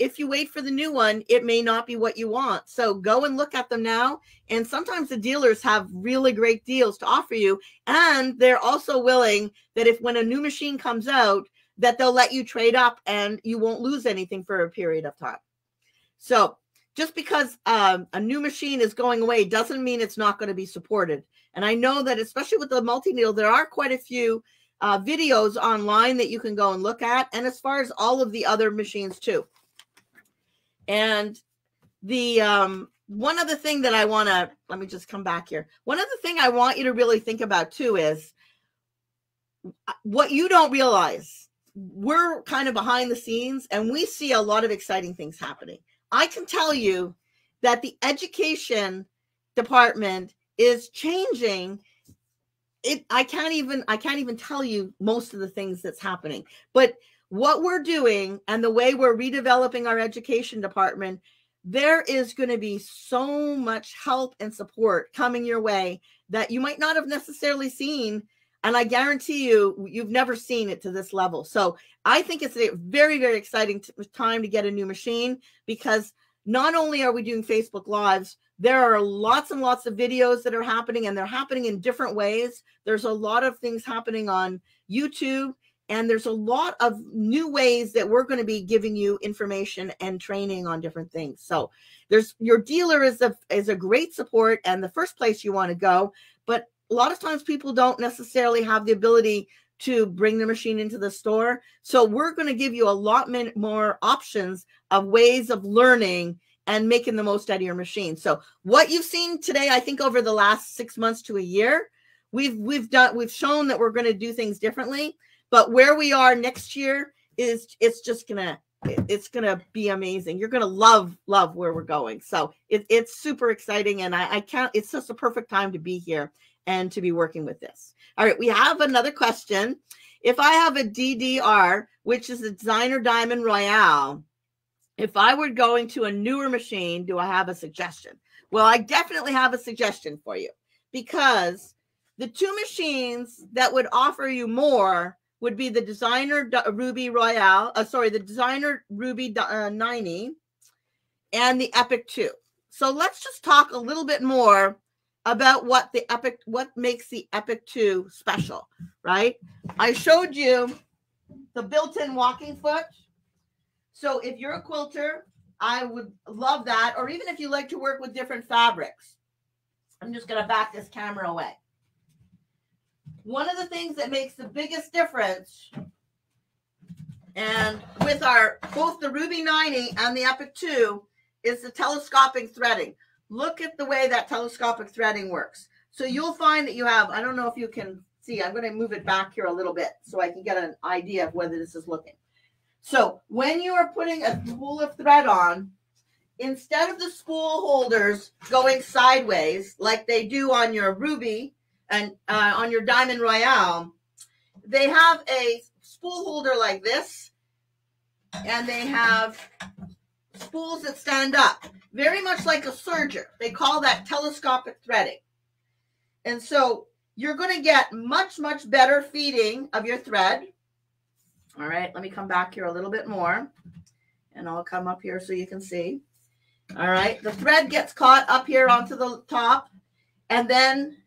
If you wait for the new one, it may not be what you want. So go and look at them now. And sometimes the dealers have really great deals to offer you, and they're also willing that if when a new machine comes out, that they'll let you trade up and you won't lose anything for a period of time. So just because um, a new machine is going away doesn't mean it's not going to be supported. And I know that, especially with the multi needle, there are quite a few uh, videos online that you can go and look at, and as far as all of the other machines too. And the um, one other thing that I want to let me just come back here. One other thing I want you to really think about too is uh, what you don't realize. We're kind of behind the scenes, and we see a lot of exciting things happening. I can tell you that the education department is changing. It i can't even i can't even tell you most of the things that's happening. But what we're doing and the way we're redeveloping our education department there is going to be so much help and support coming your way that you might not have necessarily seen and i guarantee you you've never seen it to this level so I think it's a very, very exciting time to get a new machine because not only are we doing Facebook Lives, there are lots and lots of videos that are happening and they're happening in different ways. There's a lot of things happening on YouTube and there's a lot of new ways that we're going to be giving you information and training on different things. So there's your dealer is a is a great support and the first place you want to go, but a lot of times people don't necessarily have the ability to bring the machine into the store. So we're going to give you a lot more options of ways of learning and making the most out of your machine. So what you've seen today, I think over the last six months to a year, we've we've done we've shown that we're going to do things differently. But where we are next year is it's just to it's to be amazing. You're to love, love where we're going. So it, it's super exciting. And I, I can't, it's just a perfect time to be here and to be working with this. All right. We have another question. If I have a DDR, which is a designer diamond royale, if I were going to a newer machine, do I have a suggestion? Well, I definitely have a suggestion for you because the two machines that would offer you more would be the designer Ruby Royale, uh, sorry, the designer Ruby uh, 90 and the Epic 2. So let's just talk a little bit more about what the Epic, what makes the Epic 2 special, right? I showed you the built-in walking foot. So if you're a quilter, I would love that. Or even if you like to work with different fabrics. I'm just going to back this camera away one of the things that makes the biggest difference and with our both the Ruby 90 and the Epic 2 is the telescoping threading. Look at the way that telescopic threading works. So you'll find that you have, I don't know if you can see, I'm going to move it back here a little bit so I can get an idea of whether this is looking. So when you are putting a spool of thread on, instead of the spool holders going sideways like they do on your Ruby and uh, on your Diamond Royale, they have a spool holder like this, and they have spools that stand up, very much like a serger. They call that telescopic threading. And so you're going to get much, much better feeding of your thread. All right, let me come back here a little bit more, and I'll come up here so you can see. All right, the thread gets caught up here onto the top, and then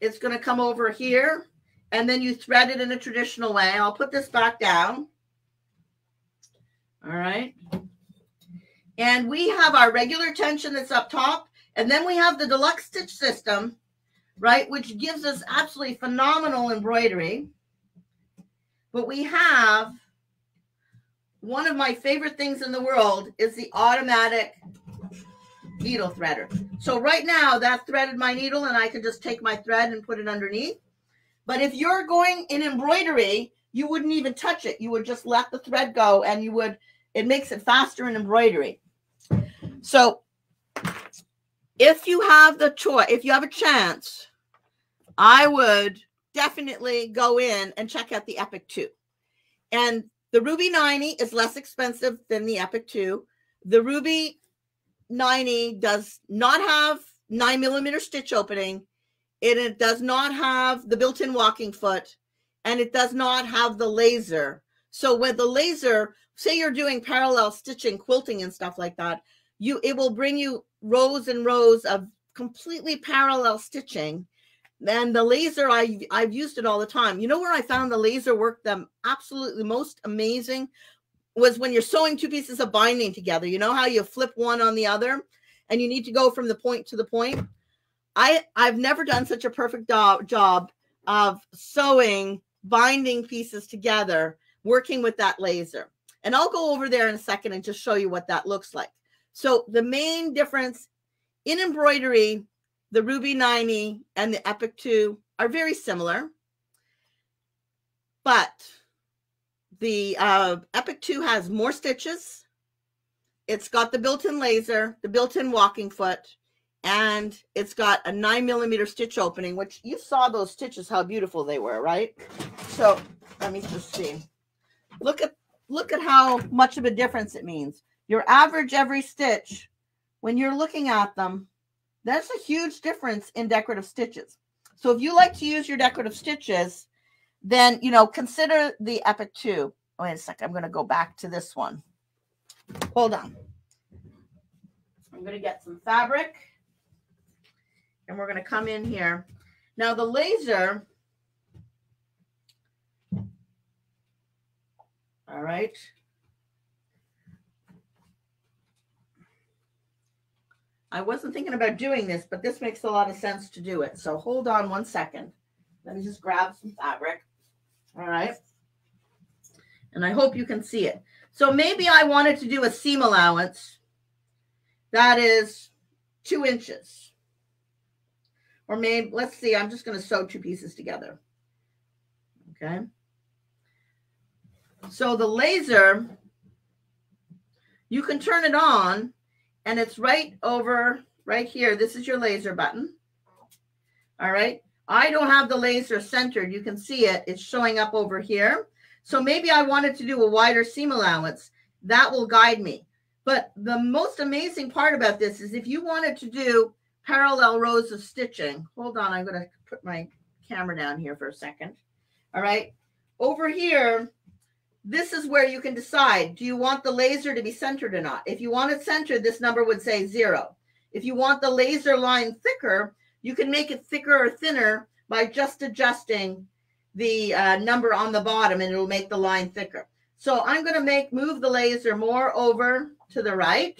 it's going to come over here and then you thread it in a traditional way. I'll put this back down. All right. And we have our regular tension that's up top. And then we have the deluxe stitch system, right, which gives us absolutely phenomenal embroidery. But we have one of my favorite things in the world is the automatic needle threader. So right now that threaded my needle and I can just take my thread and put it underneath. But if you're going in embroidery, you wouldn't even touch it. You would just let the thread go and you would, it makes it faster in embroidery. So if you have the choice, if you have a chance, I would definitely go in and check out the Epic 2. And the Ruby 90 is less expensive than the Epic 2. The Ruby 90 does not have nine millimeter stitch opening. It, it does not have the built-in walking foot and it does not have the laser. So with the laser, say you're doing parallel stitching, quilting and stuff like that, you it will bring you rows and rows of completely parallel stitching. And the laser, I, I've used it all the time. You know where I found the laser worked them absolutely most amazing was when you're sewing two pieces of binding together. You know how you flip one on the other and you need to go from the point to the point? I I've never done such a perfect do- job of sewing binding pieces together working with that laser. And I'll go over there in a second and just show you what that looks like. So the main difference in embroidery, the Ruby 90 and the Epic 2 are very similar. But the uh, Epic 2 has more stitches. It's got the built-in laser, the built-in walking foot, and it's got a nine millimeter stitch opening, which you saw those stitches, how beautiful they were, right? So let me just see. Look at look at how much of a difference it means. Your average every stitch, when you're looking at them, that's a huge difference in decorative stitches. So if you like to use your decorative stitches, then you know consider the epic 2 wait a sec i'm going to go back to this one. Hold on. I'm going to get some fabric and we're going to come in here. Now the laser all right I wasn't thinking about doing this, but this makes a lot of sense to do it. So hold on one second. Let me just grab some fabric. All right. And I hope you can see it. So maybe I wanted to do a seam allowance that is two inches. Or maybe, let's see, I'm just going to sew two pieces together. Okay. So the laser you can turn it on and it's right over right here. This is your laser button. All right. I don't have the laser centered. You can see it. It's showing up over here. So maybe I wanted to do a wider seam allowance. That will guide me. But the most amazing part about this is if you wanted to do parallel rows of stitching, hold on, I'm going to put my camera down here for a second. All right. Over here, this is where you can decide, do you want the laser to be centered or not? If you want it centered, this number would say zero. If you want the laser line thicker, you can make it thicker or thinner by just adjusting the uh, number on the bottom and it'll make the line thicker. So I'm going to make move the laser more over to the right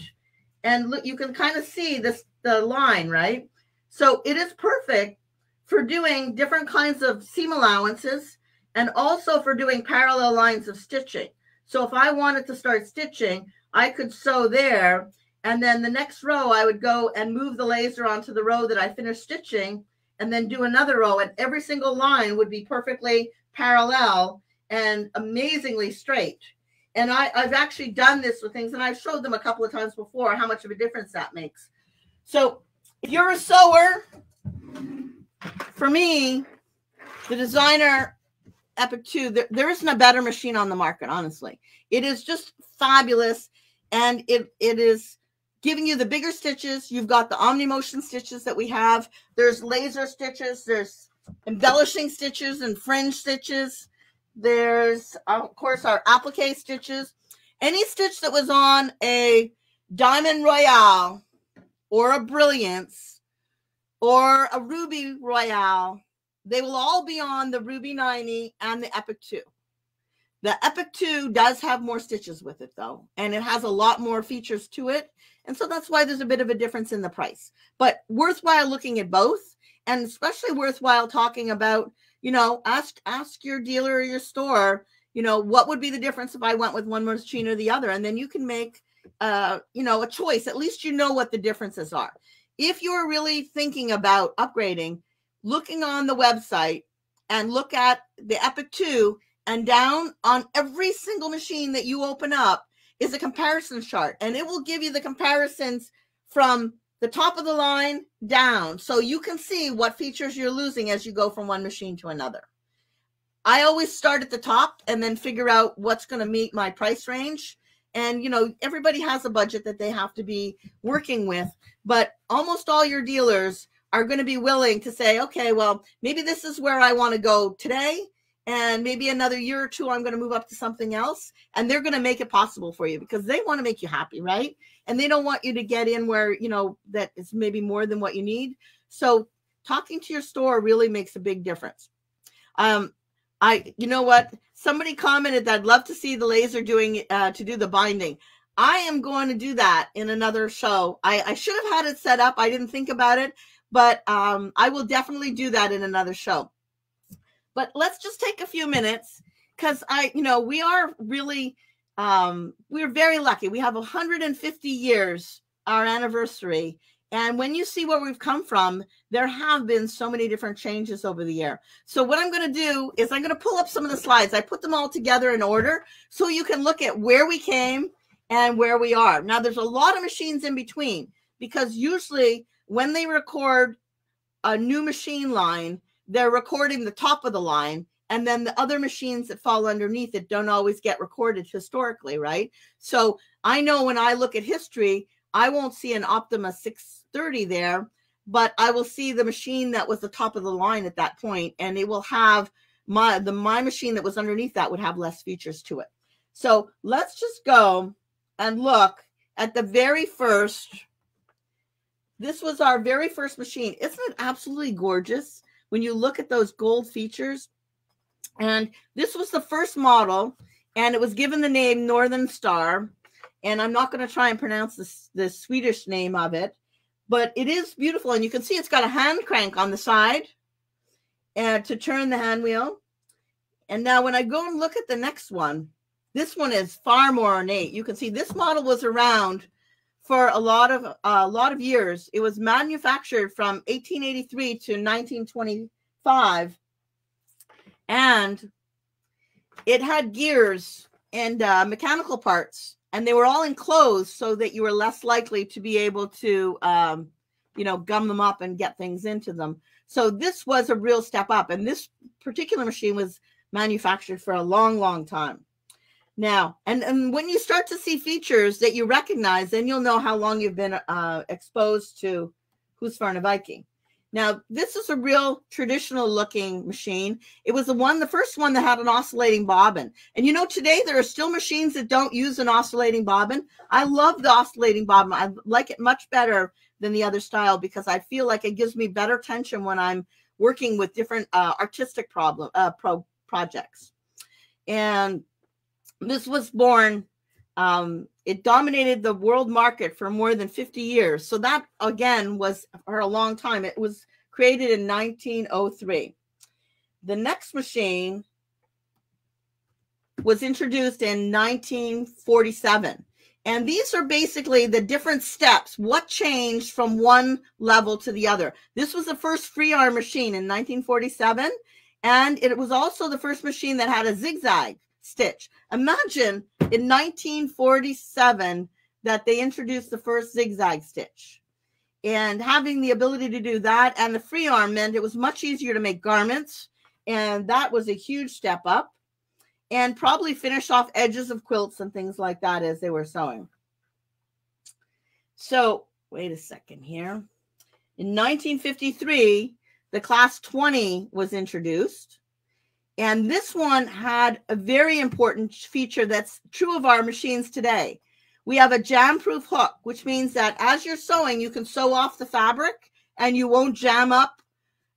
and look, you can kind of see this the line, right? So it is perfect for doing different kinds of seam allowances and also for doing parallel lines of stitching. So if I wanted to start stitching, I could sew there and then the next row, I would go and move the laser onto the row that I finished stitching and then do another row. And every single line would be perfectly parallel and amazingly straight. And I, I've actually done this with things and I've showed them a couple of times before how much of a difference that makes. So if you're a sewer, for me, the designer Epic 2, there, there isn't a better machine on the market, honestly. It is just fabulous. And it it is giving you the bigger stitches. You've got the OmniMotion stitches that we have. There's laser stitches. There's embellishing stitches and fringe stitches. There's, of course, our applique stitches. Any stitch that was on a Diamond Royale or a Brilliance or a Ruby Royale, they will all be on the Ruby 90 and the Epic 2. The Epic 2 does have more stitches with it though, and it has a lot more features to it. And so that's why there's a bit of a difference in the price. But worthwhile looking at both and especially worthwhile talking about, you know, ask ask your dealer or your store, you know, what would be the difference if I went with one machine or the other and then you can make uh, you know, a choice. At least you know what the differences are. If you're really thinking about upgrading, looking on the website and look at the Epic 2 and down on every single machine that you open up is a comparison chart and it will give you the comparisons from the top of the line down so you can see what features you're losing as you go from one machine to another. I always start at the top and then figure out what's going to meet my price range. And, you know, everybody has a budget that they have to be working with, but almost all your dealers are going to be willing to say, okay, well, maybe this is where I want to go today and maybe another year or two i'm going to move up to something else and they're going to make it possible for you because they want to make you happy right? And they don't want you to get in where you know that is maybe more than what you need. So talking to your store really makes a big difference. Um i you know what? Somebody commented that i'd love to see the laser doing uh, to do the binding. I am going to do that in another show. I i should have had it set up. I didn't think about it but um i will definitely do that in another show but let's just take a few minutes because I, you know, we are really, um, we're very lucky. We have 150 years, our anniversary. And when you see where we've come from, there have been so many different changes over the year. So what I'm going to do is I'm going to pull up some of the slides. I put them all together in order so you can look at where we came and where we are. Now there's a lot of machines in between because usually when they record a new machine line, they're recording the top of the line and then the other machines that fall underneath it don't always get recorded historically right? So i know when i look at history i won't see an optima 630 there but i will see the machine that was the top of the line at that point and it will have my the my machine that was underneath that would have less features to it. So let's just go and look at the very first this was our very first machine isn't it absolutely gorgeous when you look at those gold features. And this was the first model, and it was given the name Northern Star. And I'm not going to try and pronounce this, the Swedish name of it, but it is beautiful. And you can see it's got a hand crank on the side and to turn the hand wheel. And now when I go and look at the next one, this one is far more ornate. You can see this model was around for a lot of a lot of years. It was manufactured from 1883 to 1925, and it had gears and uh, mechanical parts and they were all enclosed so that you were less likely to be able to, um, you know, gum them up and get things into them. So this was a real step up, and this particular machine was manufactured for a long, long time. Now, and, and when you start to see features that you recognize, then you'll know how long you've been uh, exposed to who's Husqvarna Viking. Now, this is a real traditional looking machine. It was the one, the first one that had an oscillating bobbin. And you know, today there are still machines that don't use an oscillating bobbin. I love the oscillating bobbin. I like it much better than the other style because I feel like it gives me better tension when I'm working with different uh, artistic problem uh, pro projects. And this was born um, it dominated the world market for more than 50 years. So that again was for a long time. It was created in 1903. The next machine was introduced in 1947. And these are basically the different steps. What changed from one level to the other? This was the first free arm machine in 1947. And it was also the first machine that had a zigzag stitch. Imagine in 1947 that they introduced the first zigzag stitch. And having the ability to do that and the free arm meant it was much easier to make garments. And that was a huge step up. And probably finish off edges of quilts and things like that as they were sewing. So, wait a second here. In 1953, the class 20 was introduced. And this one had a very important feature that's true of our machines today. We have a jam proof hook, which means that as you're sewing, you can sew off the fabric and you won't jam up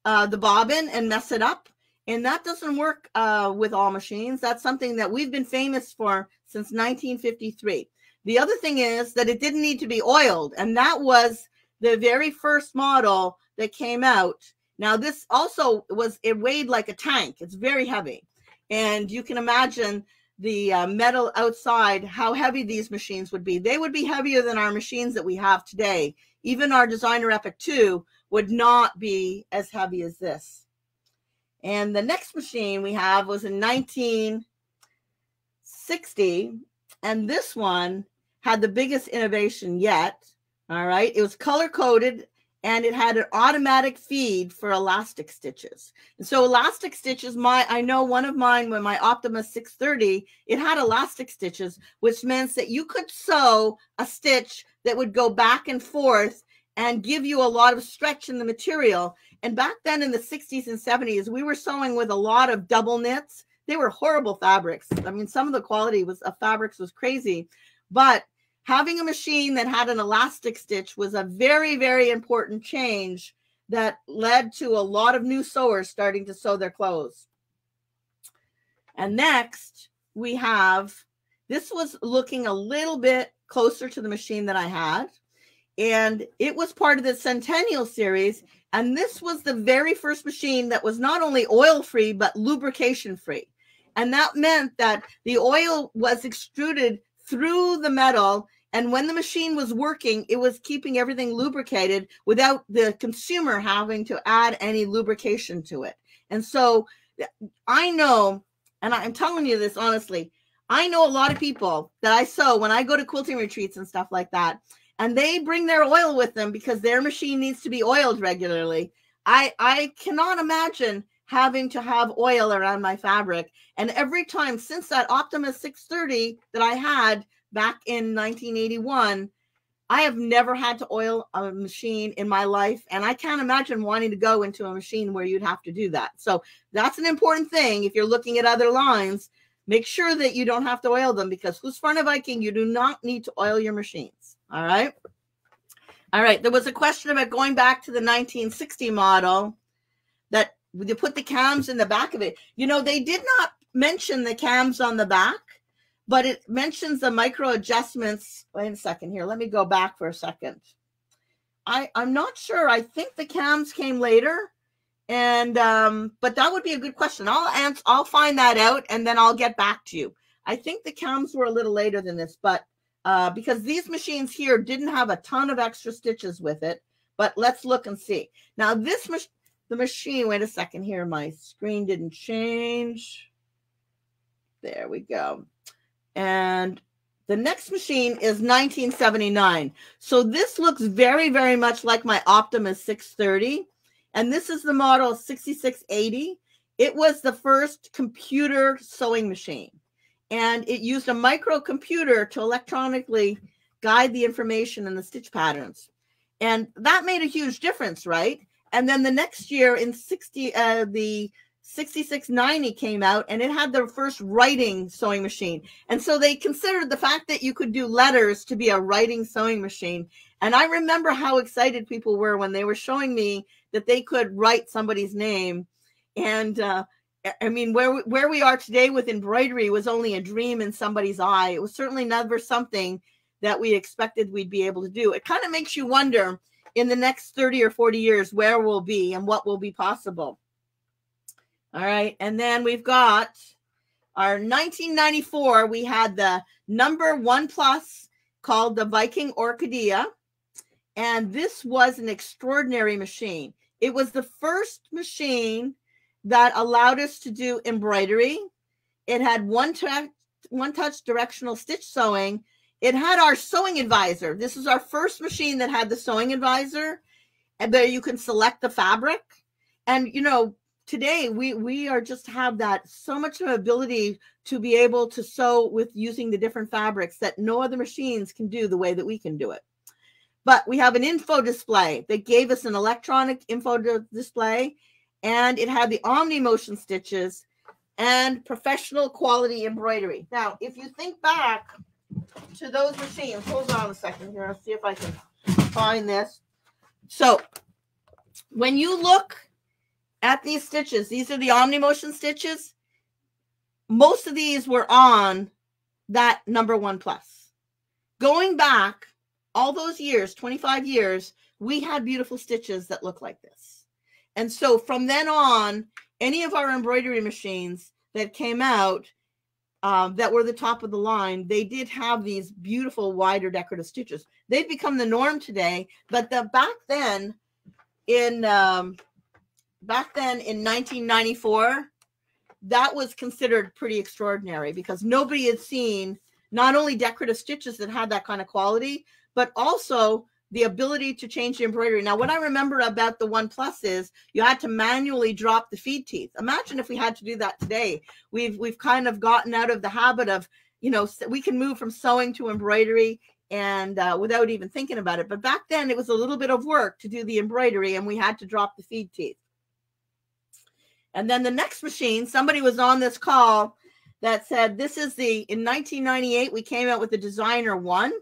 uh, the bobbin and mess it up. And that doesn't work uh, with all machines. That's something that we've been famous for since 1953. The other thing is that it didn't need to be oiled. And that was the very first model that came out now, this also was, it weighed like a tank. It's very heavy. And you can imagine the uh, metal outside, how heavy these machines would be. They would be heavier than our machines that we have today. Even our Designer Epic 2 would not be as heavy as this. And the next machine we have was in 1960. And this one had the biggest innovation yet. All right. It was color coded and it had an automatic feed for elastic stitches. And so elastic stitches, my I know one of mine when my Optima 630, it had elastic stitches, which meant that you could sew a stitch that would go back and forth and give you a lot of stretch in the material. And back then in the 60s and 70s, we were sewing with a lot of double knits. They were horrible fabrics. I mean, some of the quality was of fabrics was crazy, but having a machine that had an elastic stitch was a very, very important change that led to a lot of new sewers starting to sew their clothes. And next, we have this was looking a little bit closer to the machine that I had. And it was part of the Centennial series. And this was the very first machine that was not only oil free, but lubrication free. And that meant that the oil was extruded through the metal. And when the machine was working, it was keeping everything lubricated without the consumer having to add any lubrication to it. And so uh, I know, and I'm telling you this honestly, I know a lot of people that I sew when I go to quilting retreats and stuff like that, and they bring their oil with them because their machine needs to be oiled regularly. I I cannot imagine having to have oil around my fabric. And every time since that Optimus 630 that I had back in 1981, I have never had to oil a machine in my life. And I can't imagine wanting to go into a machine where you'd have to do that. So that's an important thing. If you're looking at other lines, make sure that you don't have to oil them because Husqvarna Viking, you do not need to oil your machines. All right. All right. There was a question about going back to the 1960 model that you put the cams in the back of it. You know, they did not mention the cams on the back, but it mentions the micro adjustments. Wait a second here. Let me go back for a second. I, I'm not sure. I think the cams came later. And um, but that would be a good question. I'll answer, I'll find that out and then I'll get back to you. I think the cams were a little later than this, but uh, because these machines here didn't have a ton of extra stitches with it. But let's look and see. Now this the machine. Wait a second here. My screen didn't change. There we go. And The next machine is 1979. So this looks very, very much like my Optimus 630. And this is the model 6680. It was the first computer sewing machine. And it used a microcomputer to electronically guide the information and the stitch patterns. And that made a huge difference, right? And then the next year in 60, uh, the 6690 came out and it had the first writing sewing machine. And so they considered the fact that you could do letters to be a writing sewing machine. And I remember how excited people were when they were showing me that they could write somebody's name. And uh, I mean, where where we are today with embroidery was only a dream in somebody's eye. It was certainly never something that we expected we'd be able to do. It kind of makes you wonder in the next 30 or 40 years where we'll be and what will be possible. All right. And then we've got our 1994, we had the number one plus called the Viking Orchidea. And this was an extraordinary machine. It was the first machine that allowed us to do embroidery. It had one, one touch directional stitch sewing. It had our sewing advisor. This is our first machine that had the sewing advisor, and there you can select the fabric. And you know, today we we are just have that so much of ability to be able to sew with using the different fabrics that no other machines can do the way that we can do it but we have an info display that gave us an electronic info display and it had the omni motion stitches and professional quality embroidery now if you think back to those machines hold on a second here i'll see if i can find this so when you look at these stitches, these are the OmniMotion stitches. Most of these were on that number one plus. Going back all those years, 25 years, we had beautiful stitches that look like this. And so from then on, any of our embroidery machines that came out um, that were the top of the line, they did have these beautiful wider decorative stitches. They've become the norm today, but the back then in um, back then in 1994, that was considered pretty extraordinary because nobody had seen not only decorative stitches that had that kind of quality, but also the ability to change the embroidery. Now, what I remember about the One Plus is you had to manually drop the feed teeth. Imagine if we had to do that today. We've we've kind of gotten out of the habit of, you know, we can move from sewing to embroidery and uh, without even thinking about it. But back then, it was a little bit of work to do the embroidery, and we had to drop the feed teeth. And then the next machine, somebody was on this call that said, This is the, in 1998, we came out with the Designer One,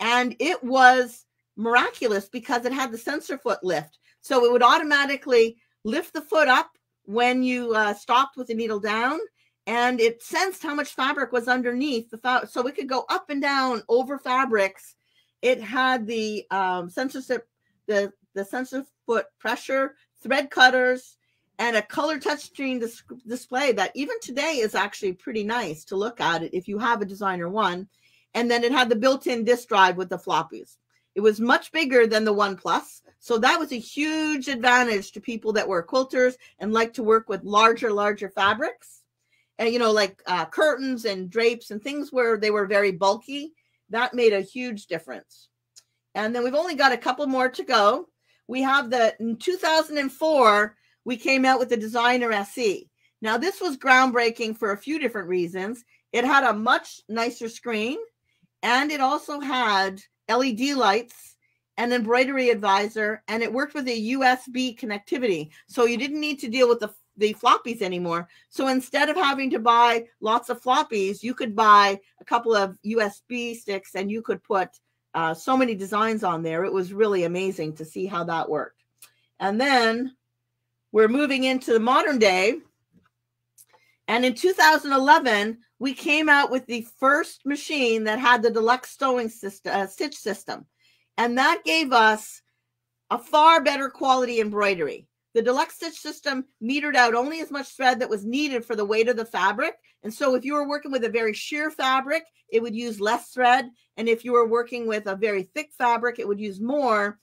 and it was miraculous because it had the sensor foot lift. So it would automatically lift the foot up when you uh, stopped with the needle down, and it sensed how much fabric was underneath the fa- so it could go up and down over fabrics. It had the um, sensor the the sensor foot pressure, thread cutters, and a color touchscreen dis- display that even today is actually pretty nice to look at it if you have a designer one and then it had the built-in disk drive with the floppies it was much bigger than the one plus so that was a huge advantage to people that were quilters and like to work with larger larger fabrics and you know like uh, curtains and drapes and things where they were very bulky that made a huge difference and then we've only got a couple more to go we have the in 2004 we came out with the Designer SE. Now, this was groundbreaking for a few different reasons. It had a much nicer screen, and it also had LED lights, an embroidery advisor, and it worked with a USB connectivity. So you didn't need to deal with the, the floppies anymore. So instead of having to buy lots of floppies, you could buy a couple of USB sticks and you could put uh, so many designs on there. It was really amazing to see how that worked. And then we're moving into the modern day. And in 2011, we came out with the first machine that had the deluxe sewing system, uh, stitch system. And that gave us a far better quality embroidery. The deluxe stitch system metered out only as much thread that was needed for the weight of the fabric. And so if you were working with a very sheer fabric, it would use less thread. And if you were working with a very thick fabric, it would use more.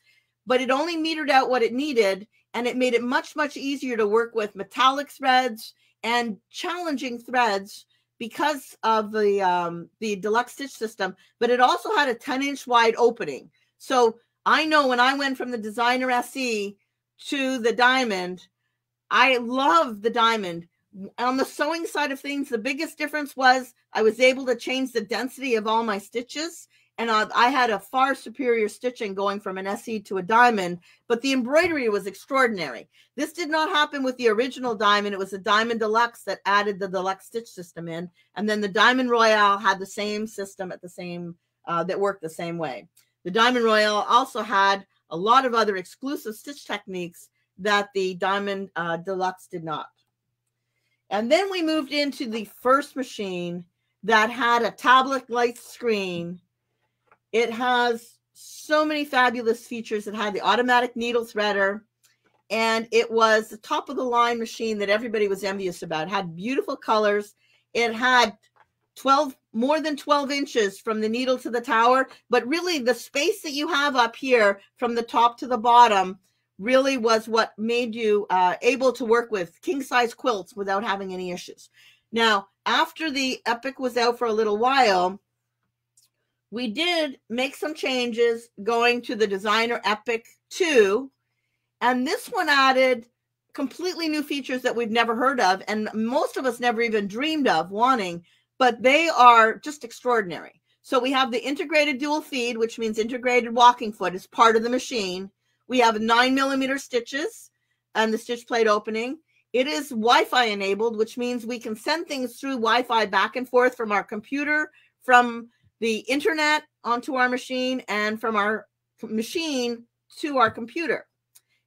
But it only metered out what it needed and it made it much much easier to work with metallic threads and challenging threads because of the um, the deluxe stitch system, but it also had a 10 inch wide opening. So I know when I went from the designer SE to the diamond, I love the diamond. On the sewing side of things, the biggest difference was I was able to change the density of all my stitches and I had a far superior stitching going from an SE to a diamond, but the embroidery was extraordinary. This did not happen with the original diamond. It was a diamond deluxe that added the deluxe stitch system in, and then the diamond royale had the same system at the same uh, that worked the same way. The diamond royale also had a lot of other exclusive stitch techniques that the diamond uh, deluxe did not. And then we moved into the first machine that had a tablet light screen it has so many fabulous features. It had the automatic needle threader, and it was the top of the line machine that everybody was envious about. It had beautiful colors. It had 12 more than 12 inches from the needle to the tower, but really the space that you have up here from the top to the bottom really was what made you uh, able to work with king size quilts without having any issues. Now, after the Epic was out for a little while, we did make some changes going to the designer epic 2 and this one added completely new features that we've never heard of and most of us never even dreamed of wanting but they are just extraordinary. So we have the integrated dual feed which means integrated walking foot is part of the machine. We have nine millimeter stitches and the stitch plate opening. It is wi-fi enabled which means we can send things through wi-fi back and forth from our computer from the internet onto our machine and from our machine to our computer.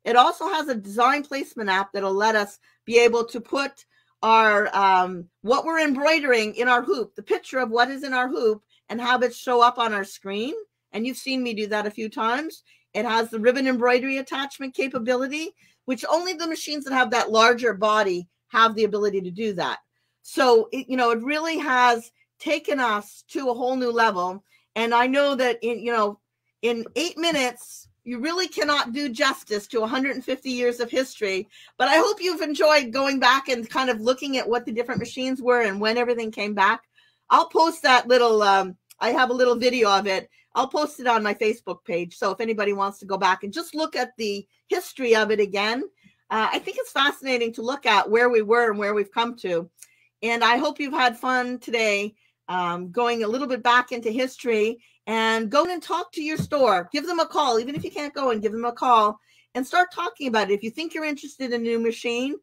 It also has a design placement app that'll let us be able to put our um, what we're embroidering in our hoop, the picture of what is in our hoop, and have it show up on our screen. And you've seen me do that a few times. It has the ribbon embroidery attachment capability, which only the machines that have that larger body have the ability to do that. So, it, you know, it really has taken us to a whole new level. And I know that in, you know, in eight minutes, you really cannot do justice to 150 years of history. But I hope you've enjoyed going back and kind of looking at what the different machines were and when everything came back. I'll post that little, um, I have a little video of it. I'll post it on my Facebook page. So if anybody wants to go back and just look at the history of it again, uh, I think it's fascinating to look at where we were and where we've come to. And I hope you've had fun today um, going a little bit back into history and go and talk to your store. Give them a call, even if you can't go and give them a call and start talking about it. If you think you're interested in a new machine,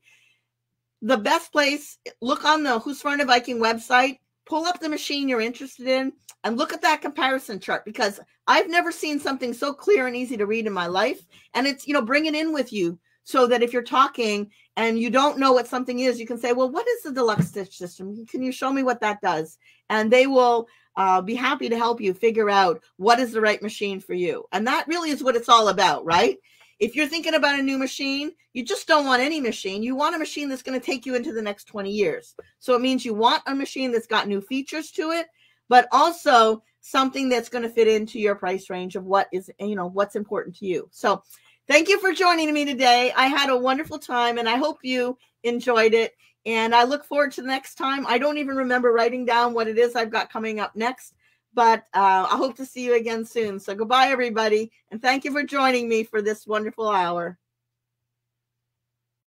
the best place, look on the Who's Husqvarna Viking website, pull up the machine you're interested in, and look at that comparison chart because I've never seen something so clear and easy to read in my life. And it's, you know, bring it in with you so that if you're talking and you don't know what something is, you can say, Well, what is the deluxe stitch system? Can you show me what that does? And they will uh, be happy to help you figure out what is the right machine for you. And that really is what it's all about, right? If you're thinking about a new machine, you just don't want any machine. You want a machine that's going to take you into the next 20 years. So it means you want a machine that's got new features to it, but also something that's going to fit into your price range of what is, you know, what's important to you. So Thank you for joining me today. I had a wonderful time and I hope you enjoyed it. And I look forward to the next time. I don't even remember writing down what it is I've got coming up next, but uh, I hope to see you again soon. So goodbye, everybody. And thank you for joining me for this wonderful hour.